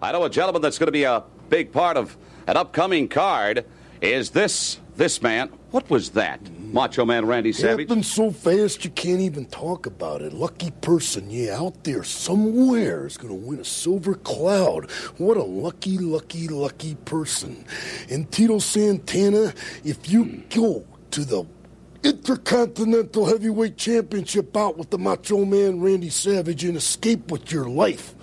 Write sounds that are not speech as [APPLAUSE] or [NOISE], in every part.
I know a gentleman that's going to be a big part of an upcoming card is this this man. What was that? Macho Man Randy Savage? Happened so fast you can't even talk about it. Lucky person, yeah, out there somewhere is gonna win a silver cloud. What a lucky, lucky, lucky person. And Tito Santana, if you go to the Intercontinental Heavyweight Championship bout with the Macho Man Randy Savage and escape with your life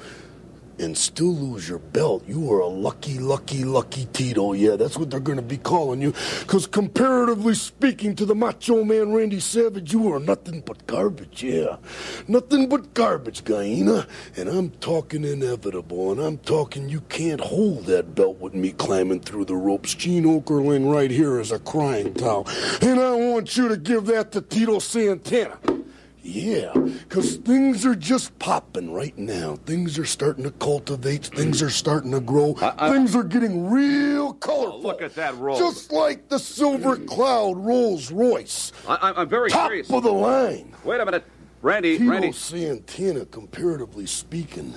and still lose your belt, you are a lucky, lucky, lucky Tito. Yeah, that's what they're going to be calling you. Because comparatively speaking to the Macho Man Randy Savage, you are nothing but garbage. Yeah, nothing but garbage, Guyana. And I'm talking inevitable, and I'm talking you can't hold that belt with me climbing through the ropes. Gene Okerlund right here is a crying towel. And I want you to give that to Tito Santana. Yeah, because things are just popping right now. Things are starting to cultivate. Things are starting to grow. I- I- things are getting real colorful. look at that roll. Just like the Silver mm. Cloud Rolls Royce. I, I'm very Top curious. of the line. Wait a minute, Randy. Tito Randy. Santana, comparatively speaking,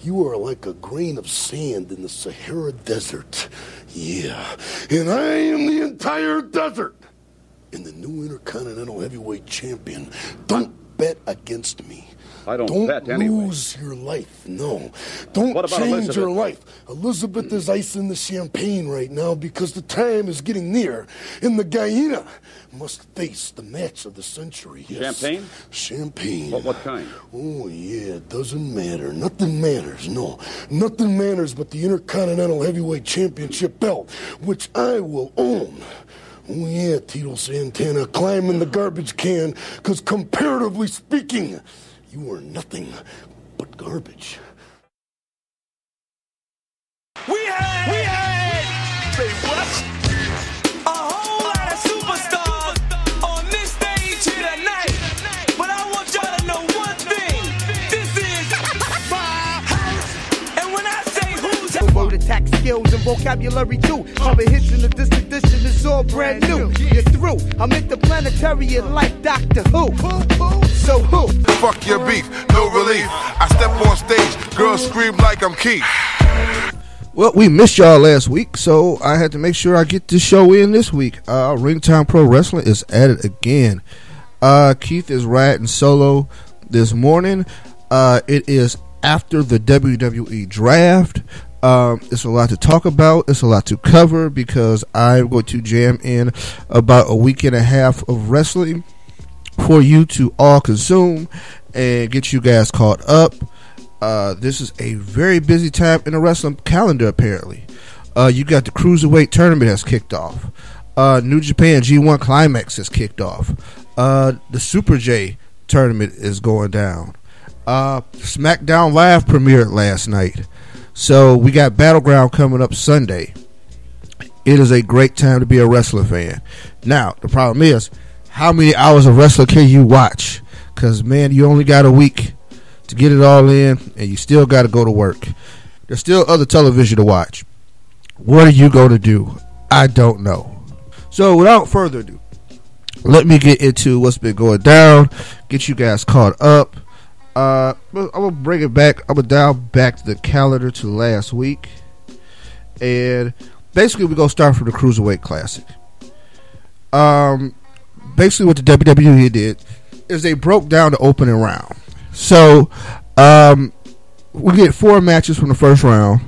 you are like a grain of sand in the Sahara Desert. Yeah, and I am the entire desert. And the new Intercontinental Heavyweight Champion. Don't bet against me. I don't bet anyway. lose your life. No. Don't change Elizabeth? your life. Elizabeth is icing the champagne right now because the time is getting near, and the Guyana must face the match of the century. Yes. Champagne? Champagne. What- what kind? Oh, yeah, it doesn't matter. Nothing matters, no. Nothing matters but the Intercontinental Heavyweight Championship belt, which I will own. Oh, yeah, Tito Santana, climb in the garbage can, because comparatively speaking, you are nothing but garbage. Skills and vocabulary too. Cover hits in the disc edition is all brand new. You're through. I'm interplanetary and like Doctor Who. So who? Fuck your beef, no relief. I step on stage, girls scream like I'm Keith. Well, we missed y'all last week, so I had to make sure I get this show in this week. Uh, Ringtime Pro Wrestling is at it again. Uh, Keith is riding solo this morning. Uh, it is after the WWE draft. Um, it's a lot to talk about. It's a lot to cover because I'm going to jam in about a week and a half of wrestling for you to all consume and get you guys caught up. Uh, this is a very busy time in the wrestling calendar, apparently. Uh, you got the Cruiserweight tournament has kicked off. Uh, New Japan G1 Climax has kicked off. Uh, the Super J tournament is going down. Uh, SmackDown Live premiered last night. So we got Battleground coming up Sunday. It is a great time to be a wrestler fan. Now, the problem is, how many hours of wrestling can you watch? Because, man, you only got a week to get it all in, and you still got to go to work. There's still other television to watch. What are you going to do? I don't know. So, without further ado, let me get into what's been going down, get you guys caught up. Uh, I'm gonna bring it back. I'm gonna dial back to the calendar to last week, and basically we're gonna start from the Cruiserweight Classic. Um, basically what the WWE did is they broke down the opening round. So, um, we get four matches from the first round,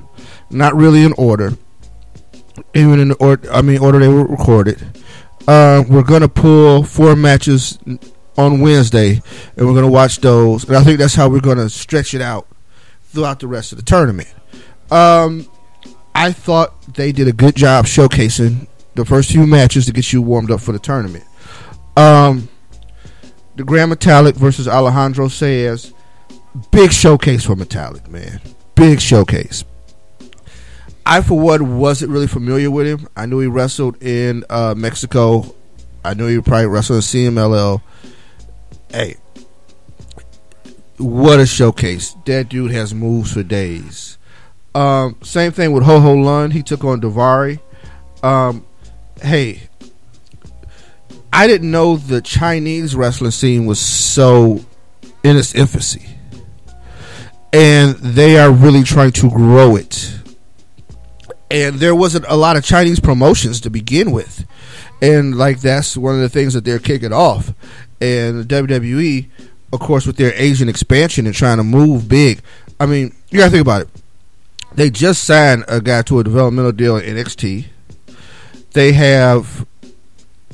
not really in order, even in the order. I mean, order they were recorded. Uh, we're gonna pull four matches on Wednesday, and we're gonna watch those. And I think that's how we're gonna stretch it out throughout the rest of the tournament. Um, I thought they did a good job showcasing the first few matches to get you warmed up for the tournament. Um, the Gran Metalik versus Alejandro Saez, big showcase for Metallic, man. Big showcase. I, for one, wasn't really familiar with him. I knew he wrestled in uh, Mexico. I knew he probably wrestled in CMLL. Hey, what a showcase! That dude has moves for days. Um, same thing with Ho Ho Lun. He took on Davari. Um, hey, I didn't know the Chinese wrestling scene was so in its infancy. and they are really trying to grow it. And there wasn't a lot of Chinese promotions to begin with, and like that's one of the things that they're kicking off. And WWE, of course, with their Asian expansion and trying to move big. I mean, you gotta think about it. They just signed a guy to a developmental deal in NXT. They have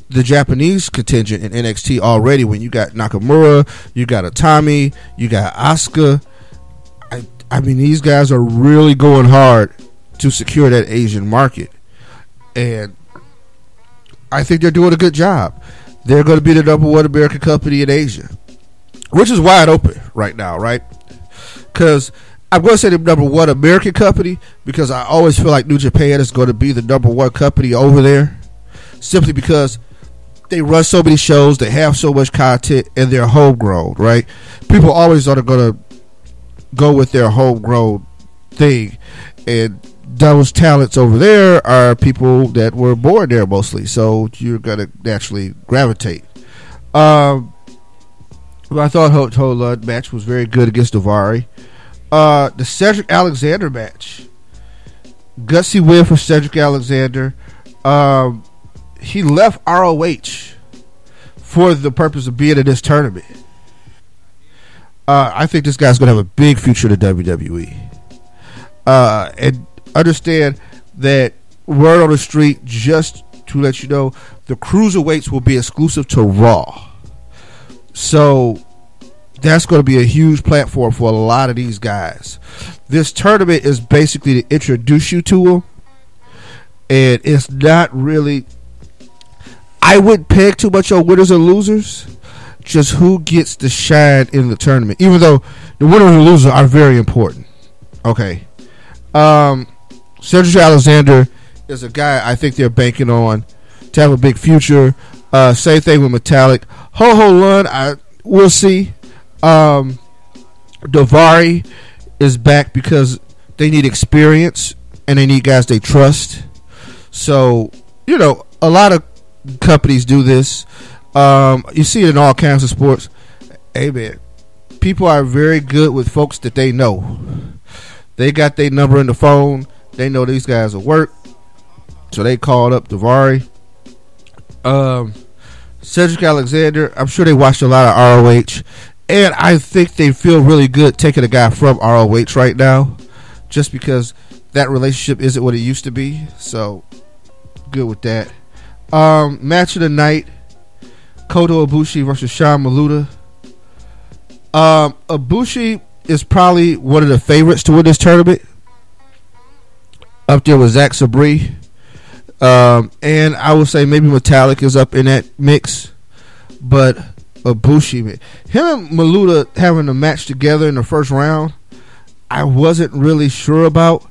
the Japanese contingent in NXT already. When you got Nakamura, you got Itami, you got Asuka. I, I mean, these guys are really going hard to secure that Asian market, and I think they're doing a good job. They're going to be the number one American company in Asia, which is wide open right now, right? Because I'm going to say the number one American company because I always feel like New Japan is going to be the number one company over there, simply because they run so many shows, they have so much content, and they're homegrown, right? People always are going to go with their homegrown thing, and those talents over there are people that were born there mostly, so you're going to naturally gravitate. Um, I thought HoHo Lun match was very good against Davari. Uh, the Cedric Alexander match, gutsy win for Cedric Alexander. Um, he left ROH for the purpose of being in this tournament. Uh, I think this guy's going to have a big future in the WWE. Uh, and understand that word on the street, just to let you know, the cruiserweights will be exclusive to Raw. So that's going to be a huge platform for a lot of these guys. This tournament is basically to introduce you to them, and it's not really. I wouldn't peg too much on winners and losers. Just who gets the shine in the tournament, even though the winners and losers are very important. Okay, um, Cedric Alexander is a guy I think they're banking on to have a big future. Uh, same thing with Metalik. Ho Ho Lun, I we'll see. Um, Davari is back because they need experience and they need guys they trust. So, you know, a lot of companies do this. Um, you see it in all kinds of sports. Hey, man, people are very good with folks that they know. They got their number in the phone. They know these guys will work. So they called up Davari. Um, Cedric Alexander, I'm sure they watched a lot of ROH. And I think they feel really good taking a guy from ROH right now, just because that relationship isn't what it used to be. So good with that. Um, match of the night: Kota Ibushi versus Sean Maluta. Um, is probably one of the favorites to win this tournament. Up there with Zack Sabre. Um, and I would say maybe Metalik is up in that mix. But Ibushi, man. Him and Maluta having a match together in the first round, I wasn't really sure about.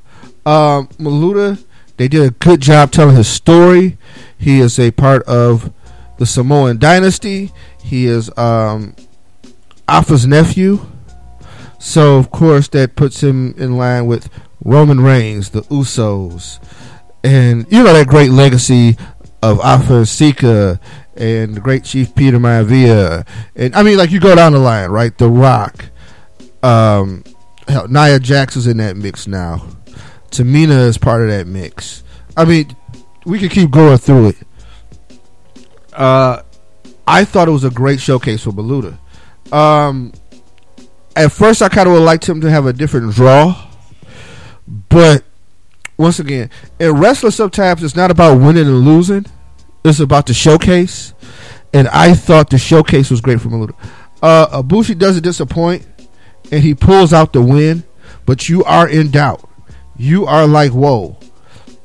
Um, Maluta, they did a good job telling his story. He is a part of the Samoan dynasty. He is um, nephew. So, of course, that puts him in line with Roman Reigns, the Usos, and you know that great legacy of Afa Sika and the great Chief Peter Maivia, and I mean, like you go down the line, right? The Rock, um, hell, Nia Jax is in that mix now. Tamina is part of that mix. I mean, we could keep going through it. Uh, I thought it was a great showcase for Maluta. Um, at first, I kind of would liked him to have a different draw, but once again, in wrestling, sometimes it's not about winning and losing it's about the showcase, and I thought the showcase was great for Maluta. Uh, doesn't disappoint, and he pulls out the win, but you are in doubt. You are like, whoa,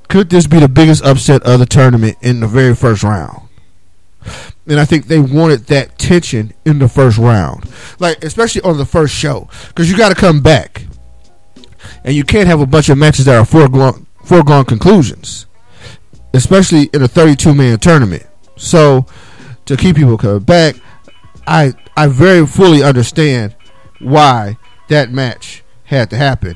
could this be the biggest upset of the tournament in the very first round? And I think they wanted that tension in the first round, like especially on the first show, because you got to come back, and you can't have a bunch of matches that are foregone foregone conclusions especially in a 32 man tournament. So to keep people coming back, I I very fully understand why that match had to happen.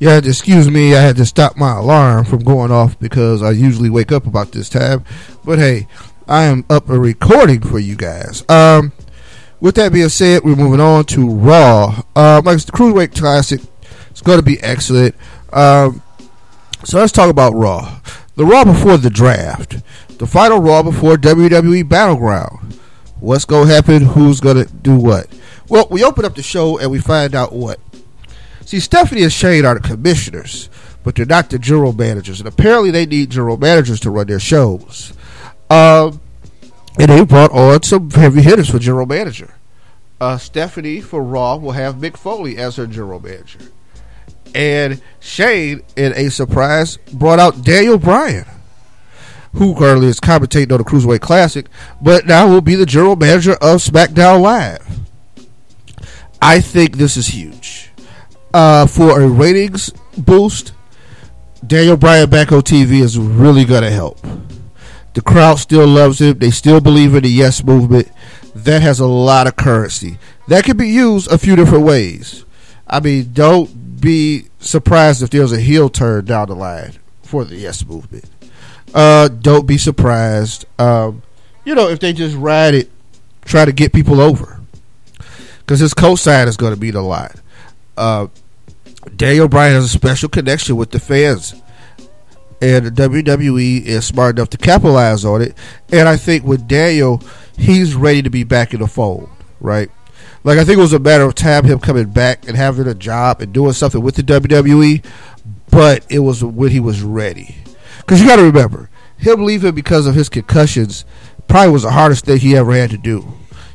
To excuse me. I had to stop my alarm from going off because I usually wake up about this time. But hey, I am up a recording for you guys. Um, with that being said, we're moving on to Raw. Uh, like the Cruiserweight Classic, it's going to be excellent. Um, so let's talk about Raw. The Raw before the draft, the final Raw before WWE Battleground. What's going to happen? Who's going to do what? Well, we open up the show and we find out what. See, Stephanie and Shane are the commissioners, but they're not the general managers, and apparently they need general managers to run their shows. Um, and they brought on some heavy hitters for general manager. Uh, Stephanie for Raw will have Mick Foley as her general manager. And Shane, in a surprise, brought out Daniel Bryan, who currently is commentating on the Cruiserweight Classic, but now will be the general manager of SmackDown Live. I think this is huge. Uh, for a ratings boost, Daniel Bryan back on TV is really going to help. The crowd still loves him. They still believe in the yes movement. That has a lot of currency. That can be used a few different ways. I mean, don't be surprised if there's a heel turn down the line for the yes movement. Uh, don't be surprised. Um, you know, if they just ride it, try to get people over. Because his cosign is going to be the lot. Uh, Daniel Bryan has a special connection with the fans and WWE is smart enough to capitalize on it. And I think with Daniel, he's ready to be back in the fold, right? Like I think it was a matter of time him coming back and having a job and doing something with the WWE, but it was when he was ready. Because you got to remember, him leaving because of his concussions probably was the hardest thing he ever had to do.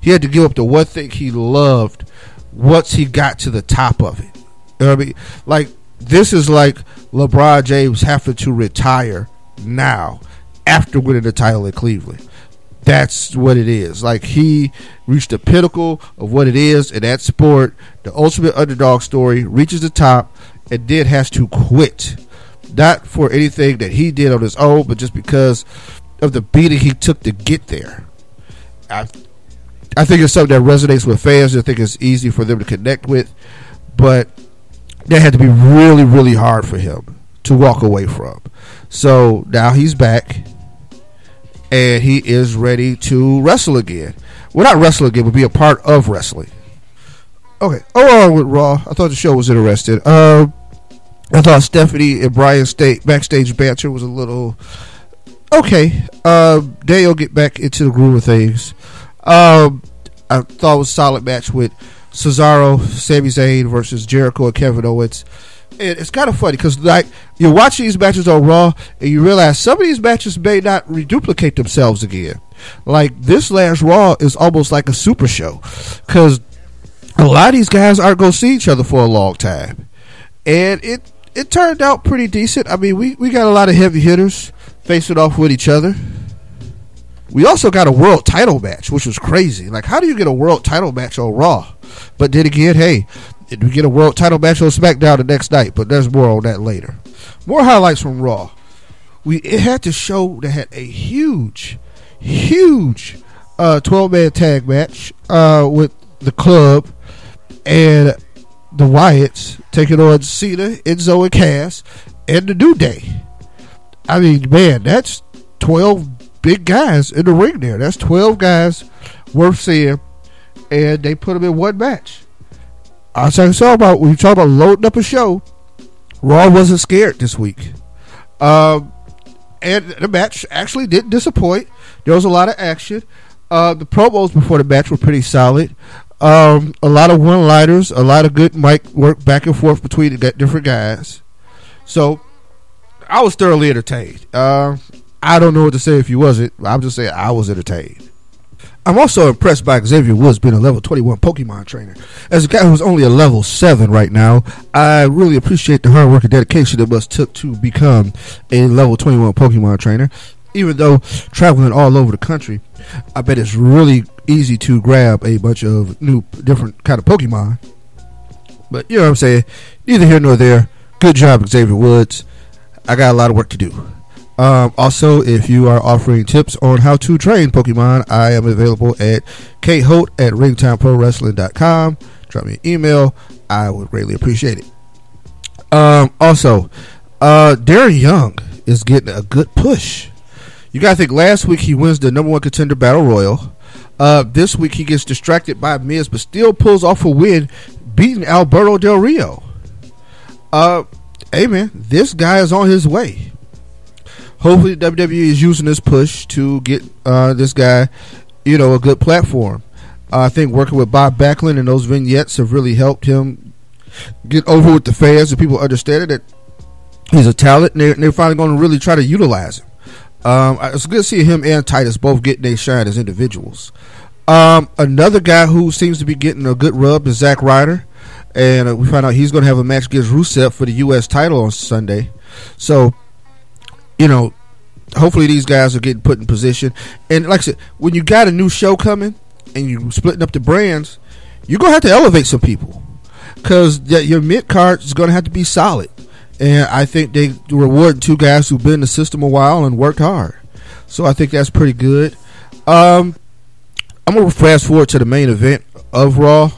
He had to give up the one thing he loved once he got to the top of it. You know what I mean? Like this is like LeBron James having to retire now after winning the title in Cleveland. That's what it is. Like he reached the pinnacle of what it is in that sport. The ultimate underdog story reaches the top and then has to quit. Not for anything that he did on his own, but just because of the beating he took to get there. I, I think it's something that resonates with fans. I think it's easy for them to connect with. But that had to be really, really hard for him to walk away from. So now he's back and he is ready to wrestle again. Well, not wrestle again, but be a part of wrestling. Okay, overall with Raw, I thought the show was interesting. Um, I thought Stephanie and Bryan state backstage banter was a little okay. Um, Daniel get back into the groove of things. Um, I thought it was a solid match with Cesaro, Sami Zayn versus Jericho and Kevin Owens. It's kind of funny because like you watch these matches on Raw and you realize some of these matches may not reduplicate themselves again. Like this last Raw is almost like a super show because a lot of these guys aren't going to see each other for a long time, and it it turned out pretty decent. I mean, we we got a lot of heavy hitters facing off with each other. We also got a world title match, which was crazy. Like, how do you get a world title match on Raw? But then again, hey, did we get a world title match on SmackDown the next night? But there's more on that later. More highlights from Raw. We it had to show that had a huge, huge uh, 12 man tag match uh, with the club and the Wyatts taking on Cena, Enzo, and Cass, and the New Day. I mean, man, that's 12 big guys in the ring there. That's 12 guys worth seeing and they put them in one match. I was talking about we you talk about loading up a show. Raw wasn't scared this week, um, and the match actually didn't disappoint. There was a lot of action. Uh, the promos before the match were pretty solid. Um, a lot of one-liners, a lot of good mic work back and forth between the different guys. So I was thoroughly entertained. Uh, I don't know what to say if you wasn't. I'm just saying I was entertained. I'm also impressed by Xavier Woods being a level 21 Pokemon trainer. As a guy who's only a level 7 right now, I really appreciate the hard work and dedication it must took to become a level 21 Pokemon trainer. Even though traveling all over the country, I bet it's really easy to grab a bunch of new, different kind of Pokemon. But you know what I'm saying? Neither here nor there. Good job, Xavier Woods. I got a lot of work to do. Um, also, if you are offering tips on how to train Pokemon, I am available at kholt at ringtimeprowrestling.com. Drop me an email. I would greatly appreciate it. Um, also, uh, Darren Young is getting a good push. You got to think last week he wins the number one contender battle royal. Uh, this week he gets distracted by Miz, but still pulls off a win, beating Alberto Del Rio. Uh, hey man, this guy is on his way. Hopefully, WWE is using this push to get uh, this guy, you know, a good platform. Uh, I think working with Bob Backlund and those vignettes have really helped him get over with the fans and people understanding that he's a talent and they're, they're finally going to really try to utilize him. Um, it's good to see him and Titus both getting their shine as individuals. Um, another guy who seems to be getting a good rub is Zack Ryder, and uh, we find out he's going to have a match against Rusev for the U.S. title on Sunday. So, you know, hopefully these guys are getting put in position. And like I said, when you got a new show coming and you splitting up the brands, you're gonna have to elevate some people because your mid card is gonna have to be solid. And I think they reward two guys who've been in the system a while and worked hard. So I think that's pretty good. Um, I'm gonna fast forward to the main event of Raw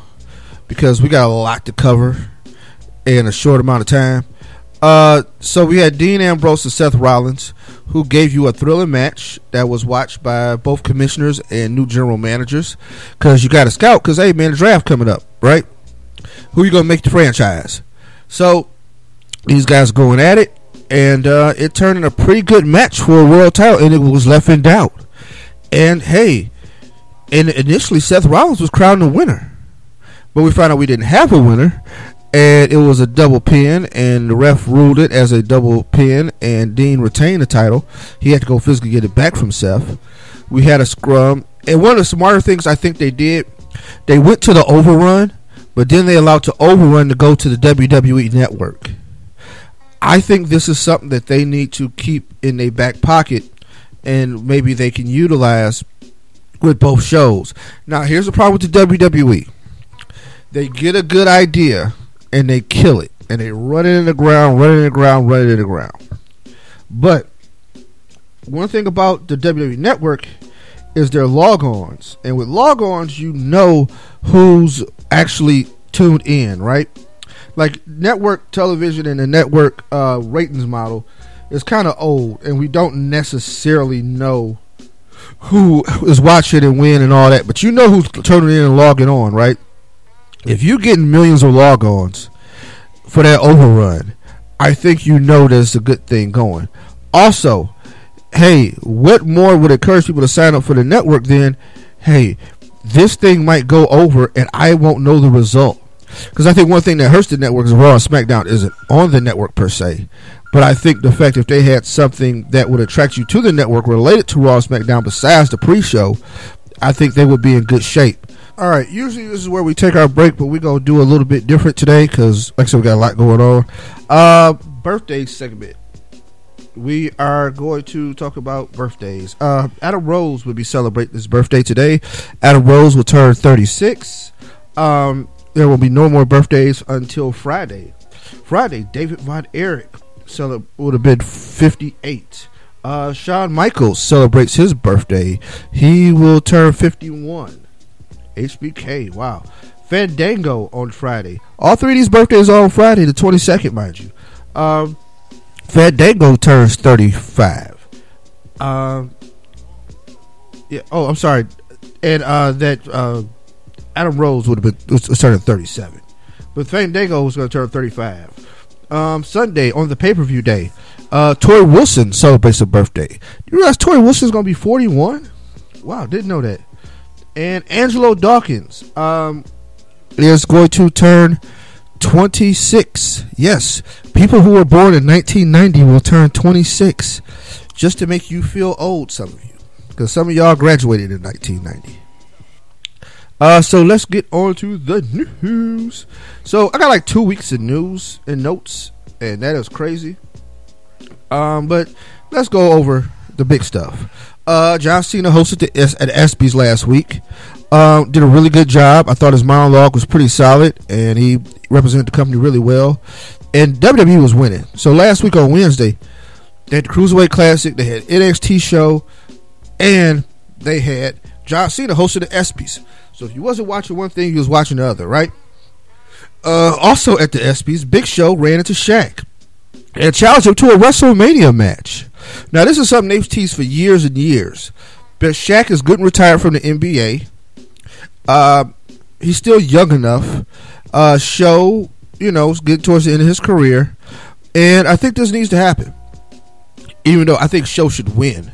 because we got a lot to cover in a short amount of time. Uh, so we had Dean Ambrose and Seth Rollins, who gave you a thrilling match that was watched by both commissioners and new general managers. Because you got to scout, because hey man, the draft coming up, right? Who you gonna make the franchise? So these guys going at it, and uh, it turned in a pretty good match for a world title, and it was left in doubt. And hey, and initially Seth Rollins was crowned the winner, but we found out we didn't have a winner, and it was a double pin, and the ref ruled it as a double pin, and Dean retained the title. He had to go physically get it back from Seth. We had a scrum, and one of the smarter things I think they did, they went to the overrun, but then they allowed to overrun to go to the WWE network. I think this is something that they need to keep in their back pocket, and maybe they can utilize with both shows. Now, here's the problem with the WWE. They get a good idea and they kill it and they run it in the ground, run it in the ground, run it in the ground. But one thing about the WWE network is their log-ons, and with log-ons, you know who's actually tuned in, right? Like network television and the network uh, ratings model is kind of old, and we don't necessarily know who is watching and when and all that. But you know who's turning in and logging on, right? If you're getting millions of log-ons for that overrun, I think you know there's a good thing going. Also, hey, what more would encourage people to sign up for the network than, hey, this thing might go over and I won't know the result. Because I think one thing that hurts the network is Raw and SmackDown isn't on the network per se. But I think the fact if they had something that would attract you to the network related to Raw SmackDown besides the pre-show, I think they would be in good shape. All right, usually this is where we take our break, but we're gonna do a little bit different today because, like I said, we got a lot going on. Uh, birthday segment. We are going to talk about birthdays. Uh, Adam Rose will be celebrating his birthday today. Adam Rose will turn 36. Um, there will be no more birthdays until Friday. Friday, David Von Erich cele- would have been 58. Uh, Shawn Michaels celebrates his birthday. He will turn 51. HBK, wow. Fandango on Friday. All three of these birthdays are on Friday, the 22nd, mind you. Um, Fandango turns 35. Um, yeah. Oh, I'm sorry. And uh, that uh, Adam Rose would have been was, turning 37, but Fandango was going to turn 35. Um, Sunday on the pay per view day, uh, Torrie Wilson celebrates her birthday. You realize Torrie Wilson's going to be 41? Wow, didn't know that. And Angelo Dawkins um, is going to turn 26. Yes, people who were born in 1990 will turn 26 just to make you feel old, some of you. Because some of y'all graduated in 1990. Uh, so let's get on to the news. So I got like two weeks of news and notes, and that is crazy. Um, but let's go over the big stuff. Uh, John Cena hosted the S- at ESPYS last week. Um, did a really good job. I thought his monologue was pretty solid, and he represented the company really well. And WWE was winning. So last week on Wednesday, they had the Cruiserweight Classic, they had NXT show, and they had John Cena hosted the ESPYS. So if you wasn't watching one thing, you was watching the other, right? Uh, also at the ESPYS, Big Show ran into Shaq and challenged him to a WrestleMania match. Now, this is something they've teased for years and years. But Shaq is good and retired from the NBA. Uh, he's still young enough. Uh, show, you know, getting towards the end of his career, and I think this needs to happen. Even though I think Show should win.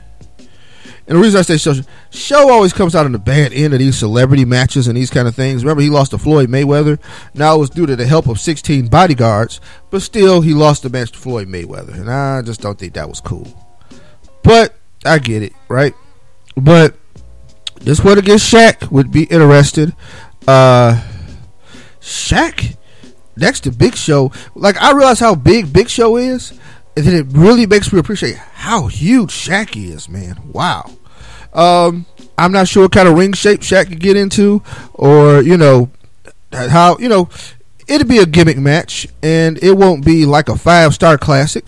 And the reason I say Show, Show always comes out on the bad end of these celebrity matches and these kind of things. Remember, he lost to Floyd Mayweather. Now it was due to the help of 16 bodyguards, but still, he lost the match to Floyd Mayweather. And I just don't think that was cool. But I get it, right? But this one against Shaq would be interested. Uh, Shaq next to Big Show, like I realize how big Big Show is, and then it really makes me appreciate how huge Shaq is, man. Wow. Um, I'm not sure what kind of ring shape Shaq could get into, or you know, how you know, it'd be a gimmick match, and it won't be like a five star classic,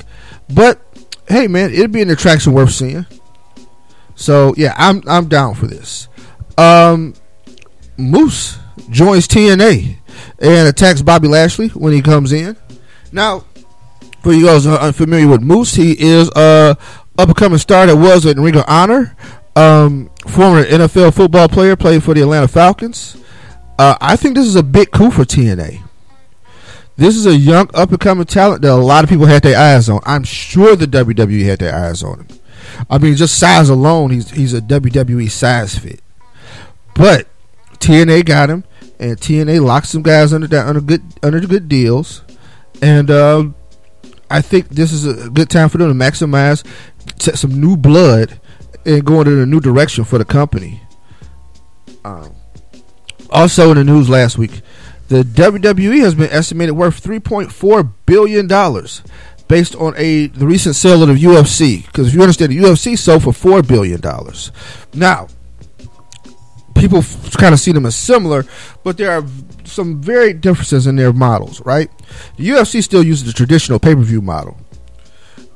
but hey, man, it'd be an attraction worth seeing. So yeah, I'm I'm down for this. Um, Moose joins TNA and attacks Bobby Lashley when he comes in. Now, for you guys unfamiliar with Moose, he is a up and coming star that was in Ring of Honor. Um, former NFL football player, played for the Atlanta Falcons. Uh, I think this is a big coup for TNA. This is a young up and coming talent that a lot of people had their eyes on. I'm sure the WWE had their eyes on him. I mean, just size alone, he's he's a WWE size fit. But TNA got him, and TNA locked some guys under that under good under good deals, and uh, I think this is a good time for them to maximize some new blood and go in a new direction for the company. Um, also in the news last week, the WWE has been estimated worth 3.4 billion dollars based on a the recent sale of the UFC. Because if you understand, the UFC sold for four billion dollars. Now, people kind of see them as similar, but there are some very differences in their models. Right? The UFC still uses the traditional pay per view model.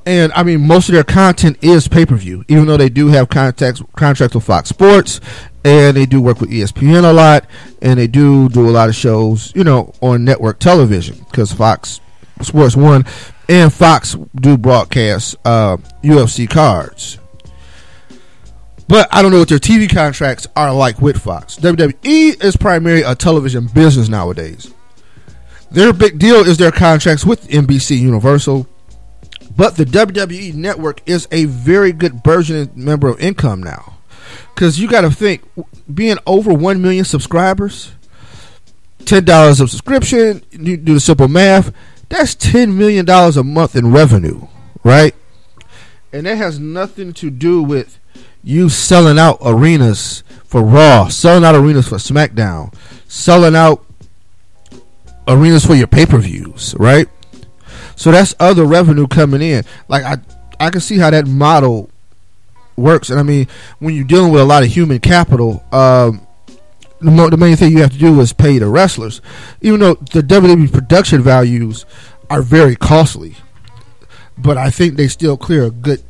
And I mean, most of their content is pay per view, even though they do have contacts, contracts with Fox Sports, and they do work with ESPN a lot, and they do do a lot of shows, you know, on network television because Fox Sports One and Fox do broadcast uh, UFC cards. But I don't know what their TV contracts are like with Fox. WWE is primarily a television business nowadays. Their big deal is their contracts with NBC Universal. But the WWE network is a very good burgeoning member of income now. Because you got to think, being over 1 million subscribers, $10 of subscription, you do the simple math, that's $10 million a month in revenue, right? And that has nothing to do with you selling out arenas for Raw, selling out arenas for SmackDown, selling out arenas for your pay per views, right? So that's other revenue coming in. Like I, I can see how that model works. And I mean, when you're dealing with a lot of human capital, um, the, the main thing you have to do is pay the wrestlers. Even though the WWE production values are very costly, but I think they still clear a good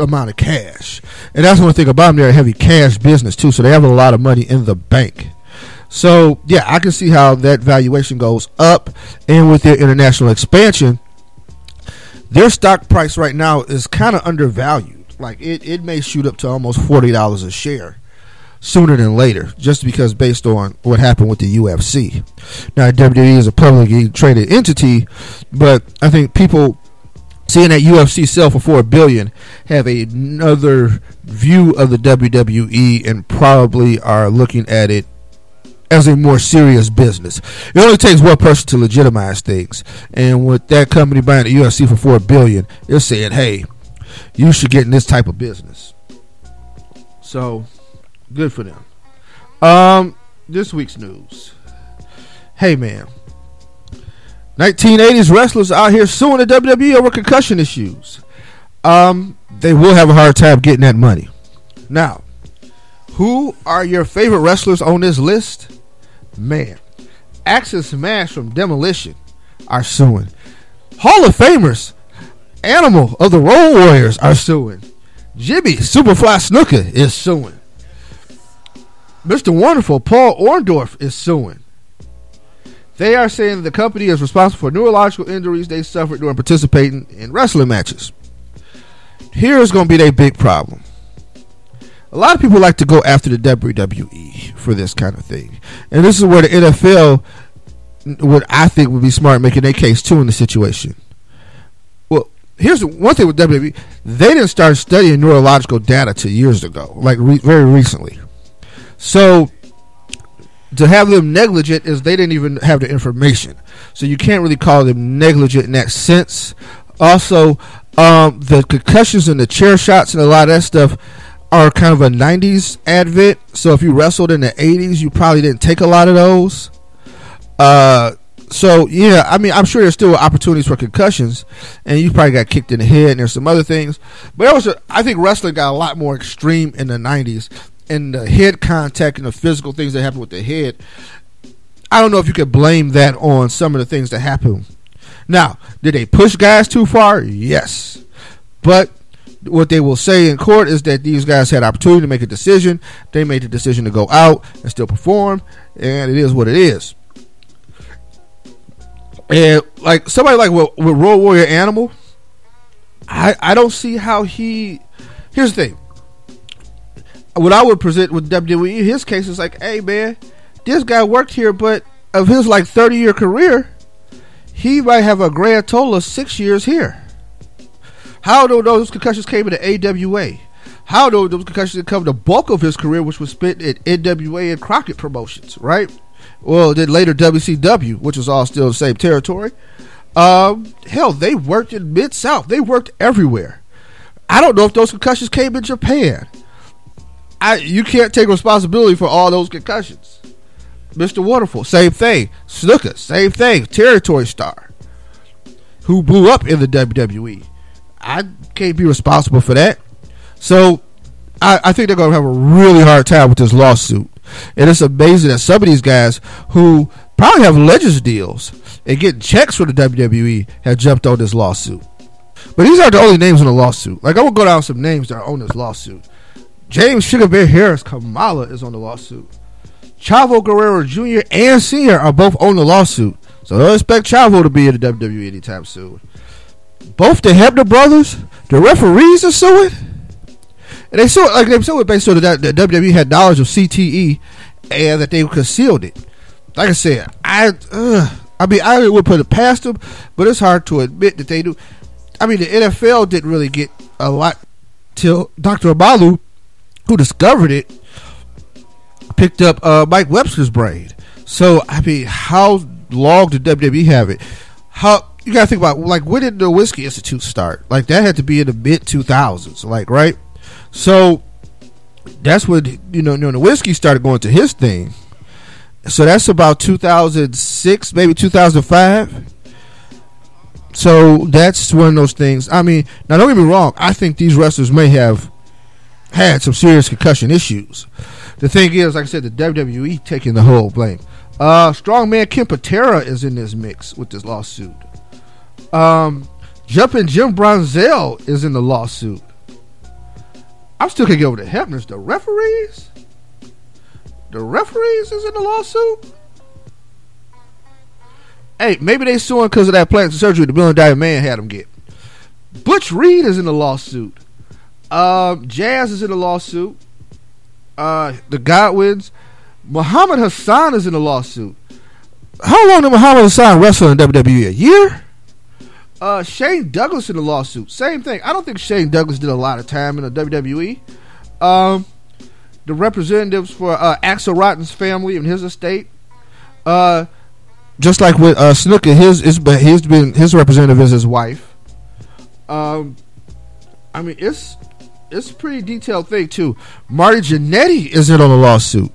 amount of cash. And that's one thing about them; they're a heavy cash business too, so they have a lot of money in the bank. So yeah, I can see how that valuation goes up, and with their international expansion, their stock price right now is kind of undervalued. Like it, it may shoot up to almost forty dollars a share sooner than later, just because based on what happened with the UFC. Now WWE is a publicly traded entity, but I think people seeing that UFC sell for four billion have another view of the WWE and probably are looking at it as a more serious business. It only takes one person to legitimize things, and with that company buying the UFC for four billion, they're saying, "Hey, you should get in this type of business." So, good for them. Um, this week's news. Hey, man. 1980s wrestlers out here suing the WWE over concussion issues. Um, they will have a hard time getting that money. Now, who are your favorite wrestlers on this list? Man, Axis Smash from Demolition are suing. Hall of Famers, Animal of the Road Warriors are suing. Jimmy Superfly Snuka is suing. Mr. Wonderful Paul Orndorff is suing. They are saying the company is responsible for neurological injuries they suffered during participating in wrestling matches. Here's going to be their big problem. a lot of people like to go after the WWE for this kind of thing, and this is where the NFL, would I think would be smart, making their case too in the situation. Well, here's one thing with WWE: they didn't start studying neurological data two years ago, like re- very recently. So to have them negligent is they didn't even have the information, so you can't really call them negligent in that sense. Also, um, the concussions and the chair shots and a lot of that stuff are kind of a 90s advent. So if you wrestled in the 80s, you probably didn't take a lot of those. Uh, so yeah, I mean, I'm sure there's still opportunities for concussions, and you probably got kicked in the head, and there's some other things. But also, I think wrestling got a lot more extreme in the 90s, and the head contact and the physical things that happen with the head. I don't know if you could blame that on some of the things that happen. Now, did they push guys too far? Yes, but what they will say in court is that these guys had opportunity to make a decision. They made the decision to go out and still perform, and it is what it is. And like somebody like with, with Warrior Animal, I I don't see how he. Here's the thing. What I would present with WWE, his case is like, hey man, this guy worked here, but of his like 30 year career, he might have a grand total of six years here. How do those concussions came in the AWA? How do those concussions come the bulk of his career, which was spent at NWA and Crockett promotions, right? Well, then later WCW, which was all still the same territory. Um, hell, they worked in Mid South. They worked everywhere. I don't know if those concussions came in Japan. I you can't take responsibility for all those concussions. Mr. Wonderful, same thing. Snuka, same thing. Territory star, who blew up in the WWE. I can't be responsible for that. So I, I think they're going to have a really hard time with this lawsuit. And it's amazing that some of these guys who probably have legends deals and getting checks from the WWE have jumped on this lawsuit. But these aren't the only names in the lawsuit. Like, I'm going to go down some names that are on this lawsuit. James Sugar Bear Harris Kamala is on the lawsuit. Chavo Guerrero Jr. and Sr. are both on the lawsuit. So don't expect Chavo to be in the WWE anytime soon. Both the Hebner brothers, the referees are suing. And they sue like they sue it based on that the WWE had knowledge of CTE and that they concealed it. Like I said, I uh, I mean I would put it past them, but it's hard to admit that they do. I mean the NFL didn't really get a lot till Dr. Omalu, who discovered it, picked up uh, Mike Webster's brain. So I mean, how long did WWE have it? How you gotta think about like when did the Whiskey Institute start? Like that had to be in the mid two thousands, like right. So that's when you know, you know the whiskey started going to his thing. So that's about 2006, maybe 2005. So that's one of those things. I mean, now don't get me wrong. I think these wrestlers may have had some serious concussion issues. The thing is, like I said, the WWE taking the whole blame. Uh, strongman Ken Patera is in this mix with this lawsuit. Um, Jumping Jim Brunzell is in the lawsuit. I'm still can't get over the Hebners. The referees? The referees is in the lawsuit? Hey, maybe they suing because of that plastic surgery the Million Dollar Man had them get. Butch Reed is in the lawsuit. Um, Jazz is in a lawsuit. Uh, the Godwins. Muhammad Hassan is in a lawsuit. How long did Muhammad Hassan wrestle in WWE? A year? Uh, Shane Douglas in the lawsuit. Same thing. I don't think Shane Douglas did a lot of time in the WWE. Um, the representatives for uh, Axl Rotten's family and his estate. Uh, just like with uh, Snuka, his is his been his representative is his wife. Um, I mean it's it's a pretty detailed thing too. Marty Jannetty is in on the lawsuit.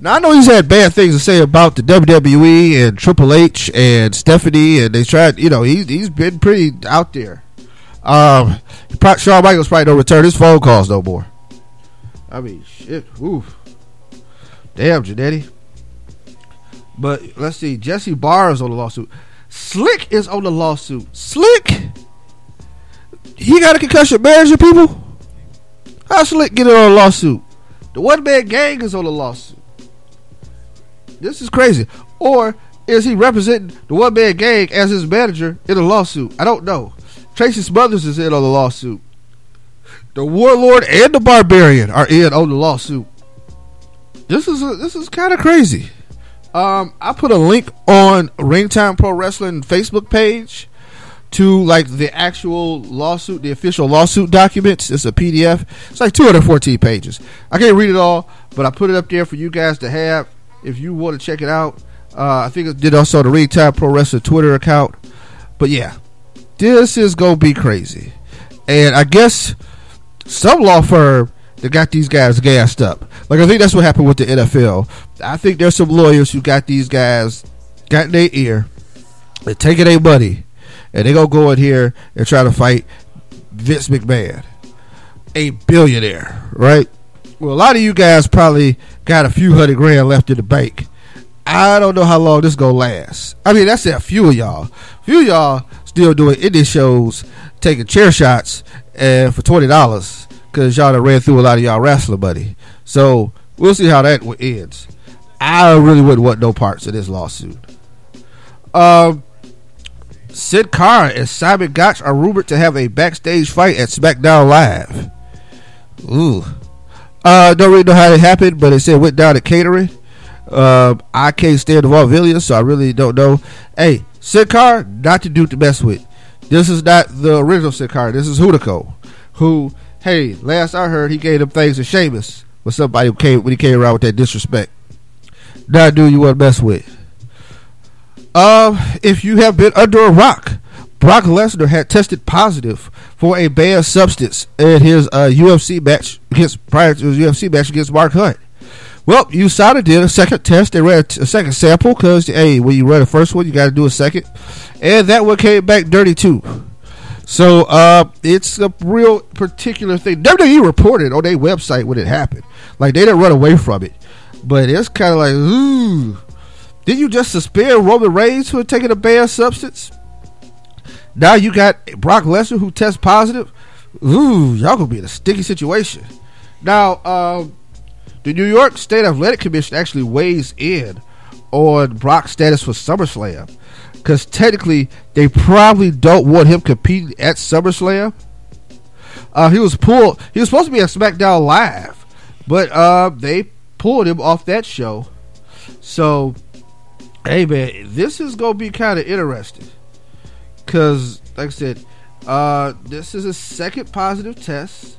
Now I know he's had bad things to say about the WWE and Triple H and Stephanie, and they tried. You know, he's he's been pretty out there. Um, Shawn Michaels probably don't return his phone calls no more. I mean, shit. Oof. Damn, Jannetty. But let's see. Jesse Barr is on the lawsuit. Slick is on the lawsuit. Slick. He got a concussion managing people. How Slick get on a lawsuit? The one man gang is on a lawsuit. This is crazy. Or is he representing the one man gang as his manager in a lawsuit? I don't know. Tracy Smothers is in on the lawsuit. The warlord and the barbarian are in on the lawsuit. This is a, this is kind of crazy. Um, I put a link on Ringtime Pro Wrestling Facebook page to like the actual lawsuit, the official lawsuit documents. It's a PDF. It's like 214 pages. I can't read it all, but I put it up there for you guys to have if you want to check it out. Uh, I think it did also the Ringtime Pro Wrestling Twitter account. But yeah, this is gonna be crazy, and I guess some law firm that got these guys gassed up. Like I think that's what happened with the NFL. I think there's some lawyers who got these guys got in their ear, they taking their money, and they gonna go in here and try to fight Vince McMahon, a billionaire, right? Well, a lot of you guys probably got a few hundred grand left in the bank. I don't know how long this gonna last. I mean, that's a few of y'all. Few of y'all still doing indie shows, taking chair shots, and for twenty dollars because y'all done ran through a lot of y'all wrestler money. So we'll see how that ends. I really wouldn't want no parts of this lawsuit. Um, Sin Cara and Simon Gotch are rumored to have a backstage fight at SmackDown Live. Ooh. Uh, don't really know how it happened, but it said went down at catering. Uh, I can't stand the Vaudevillians, so I really don't know. Hey, Sin Cara, not to do to mess with. This is not the original Sin Cara. This is Hunico, who, hey, last I heard, he gave them things to Sheamus with somebody came when he came around with that disrespect. Not dude you want to mess with. Um, if you have been under a rock, Brock Lesnar had tested positive for a banned substance in his uh, UFC match against prior to his UFC match against Mark Hunt. Well, USADA did a second test. They ran a second sample because, hey, when you run the first one, you got to do a second. And that one came back dirty, too. So, uh, it's a real particular thing. WWE reported on their website when it happened. Like, they didn't run away from it. But it's kind of like, ooh. Did you just suspend Roman Reigns for taking a banned substance? Now you got Brock Lesnar who tests positive. Ooh, y'all gonna be in a sticky situation. Now, um, the New York State Athletic Commission actually weighs in on Brock's status for SummerSlam because technically they probably don't want him competing at SummerSlam. Uh, he was pulled. He was supposed to be at SmackDown Live, but uh, they pulled him off that show. So, hey man, this is gonna be kind of interesting because, like I said, uh, this is a second positive test.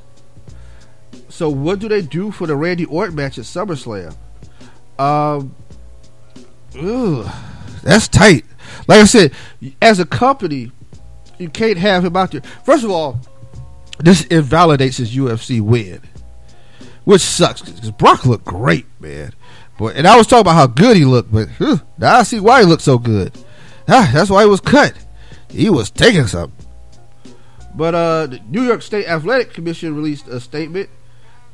So, what do they do for the Randy Orton match at SummerSlam? Um, ugh, that's tight. Like I said, as a company, you can't have him out there. First of all, this invalidates his UFC win, which sucks because Brock looked great, man. And I was talking about how good he looked, but huh, now I see why he looked so good. Ah, that's why he was cut. He was taking something. But uh, the New York State Athletic Commission released a statement,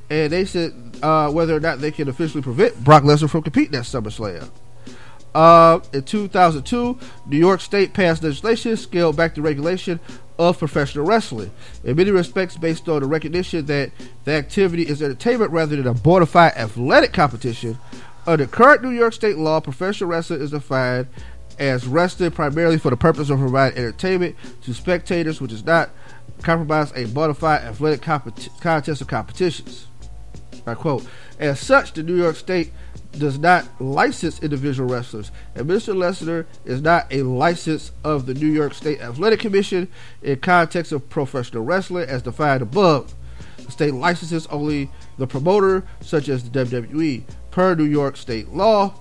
and they said uh, whether or not they can officially prevent Brock Lesnar from competing at SummerSlam. Uh, in 2002, New York State passed legislation scaled back the regulation of professional wrestling. In many respects, based on the recognition that the activity is entertainment rather than a bona fide athletic competition. Under current New York State law, professional wrestling is defined as wrestling primarily for the purpose of providing entertainment to spectators, which is not compromise a bona fide athletic compet- contest or competitions. I quote, as such, the New York State does not license individual wrestlers, and Mr. Lesnar is not a license of the New York State Athletic Commission in context of professional wrestling as defined above. The state licenses only the promoter, such as the WWE, per New York State law.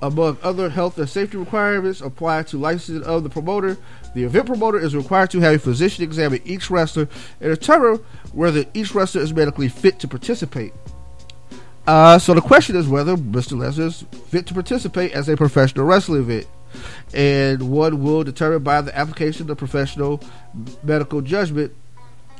Among other health and safety requirements apply to licensing of the promoter, the event promoter is required to have a physician examine each wrestler and determine whether each wrestler is medically fit to participate. Uh, so the question is whether Mr. Lesnar is fit to participate as a professional wrestling event, and one will determine by the application of professional medical judgment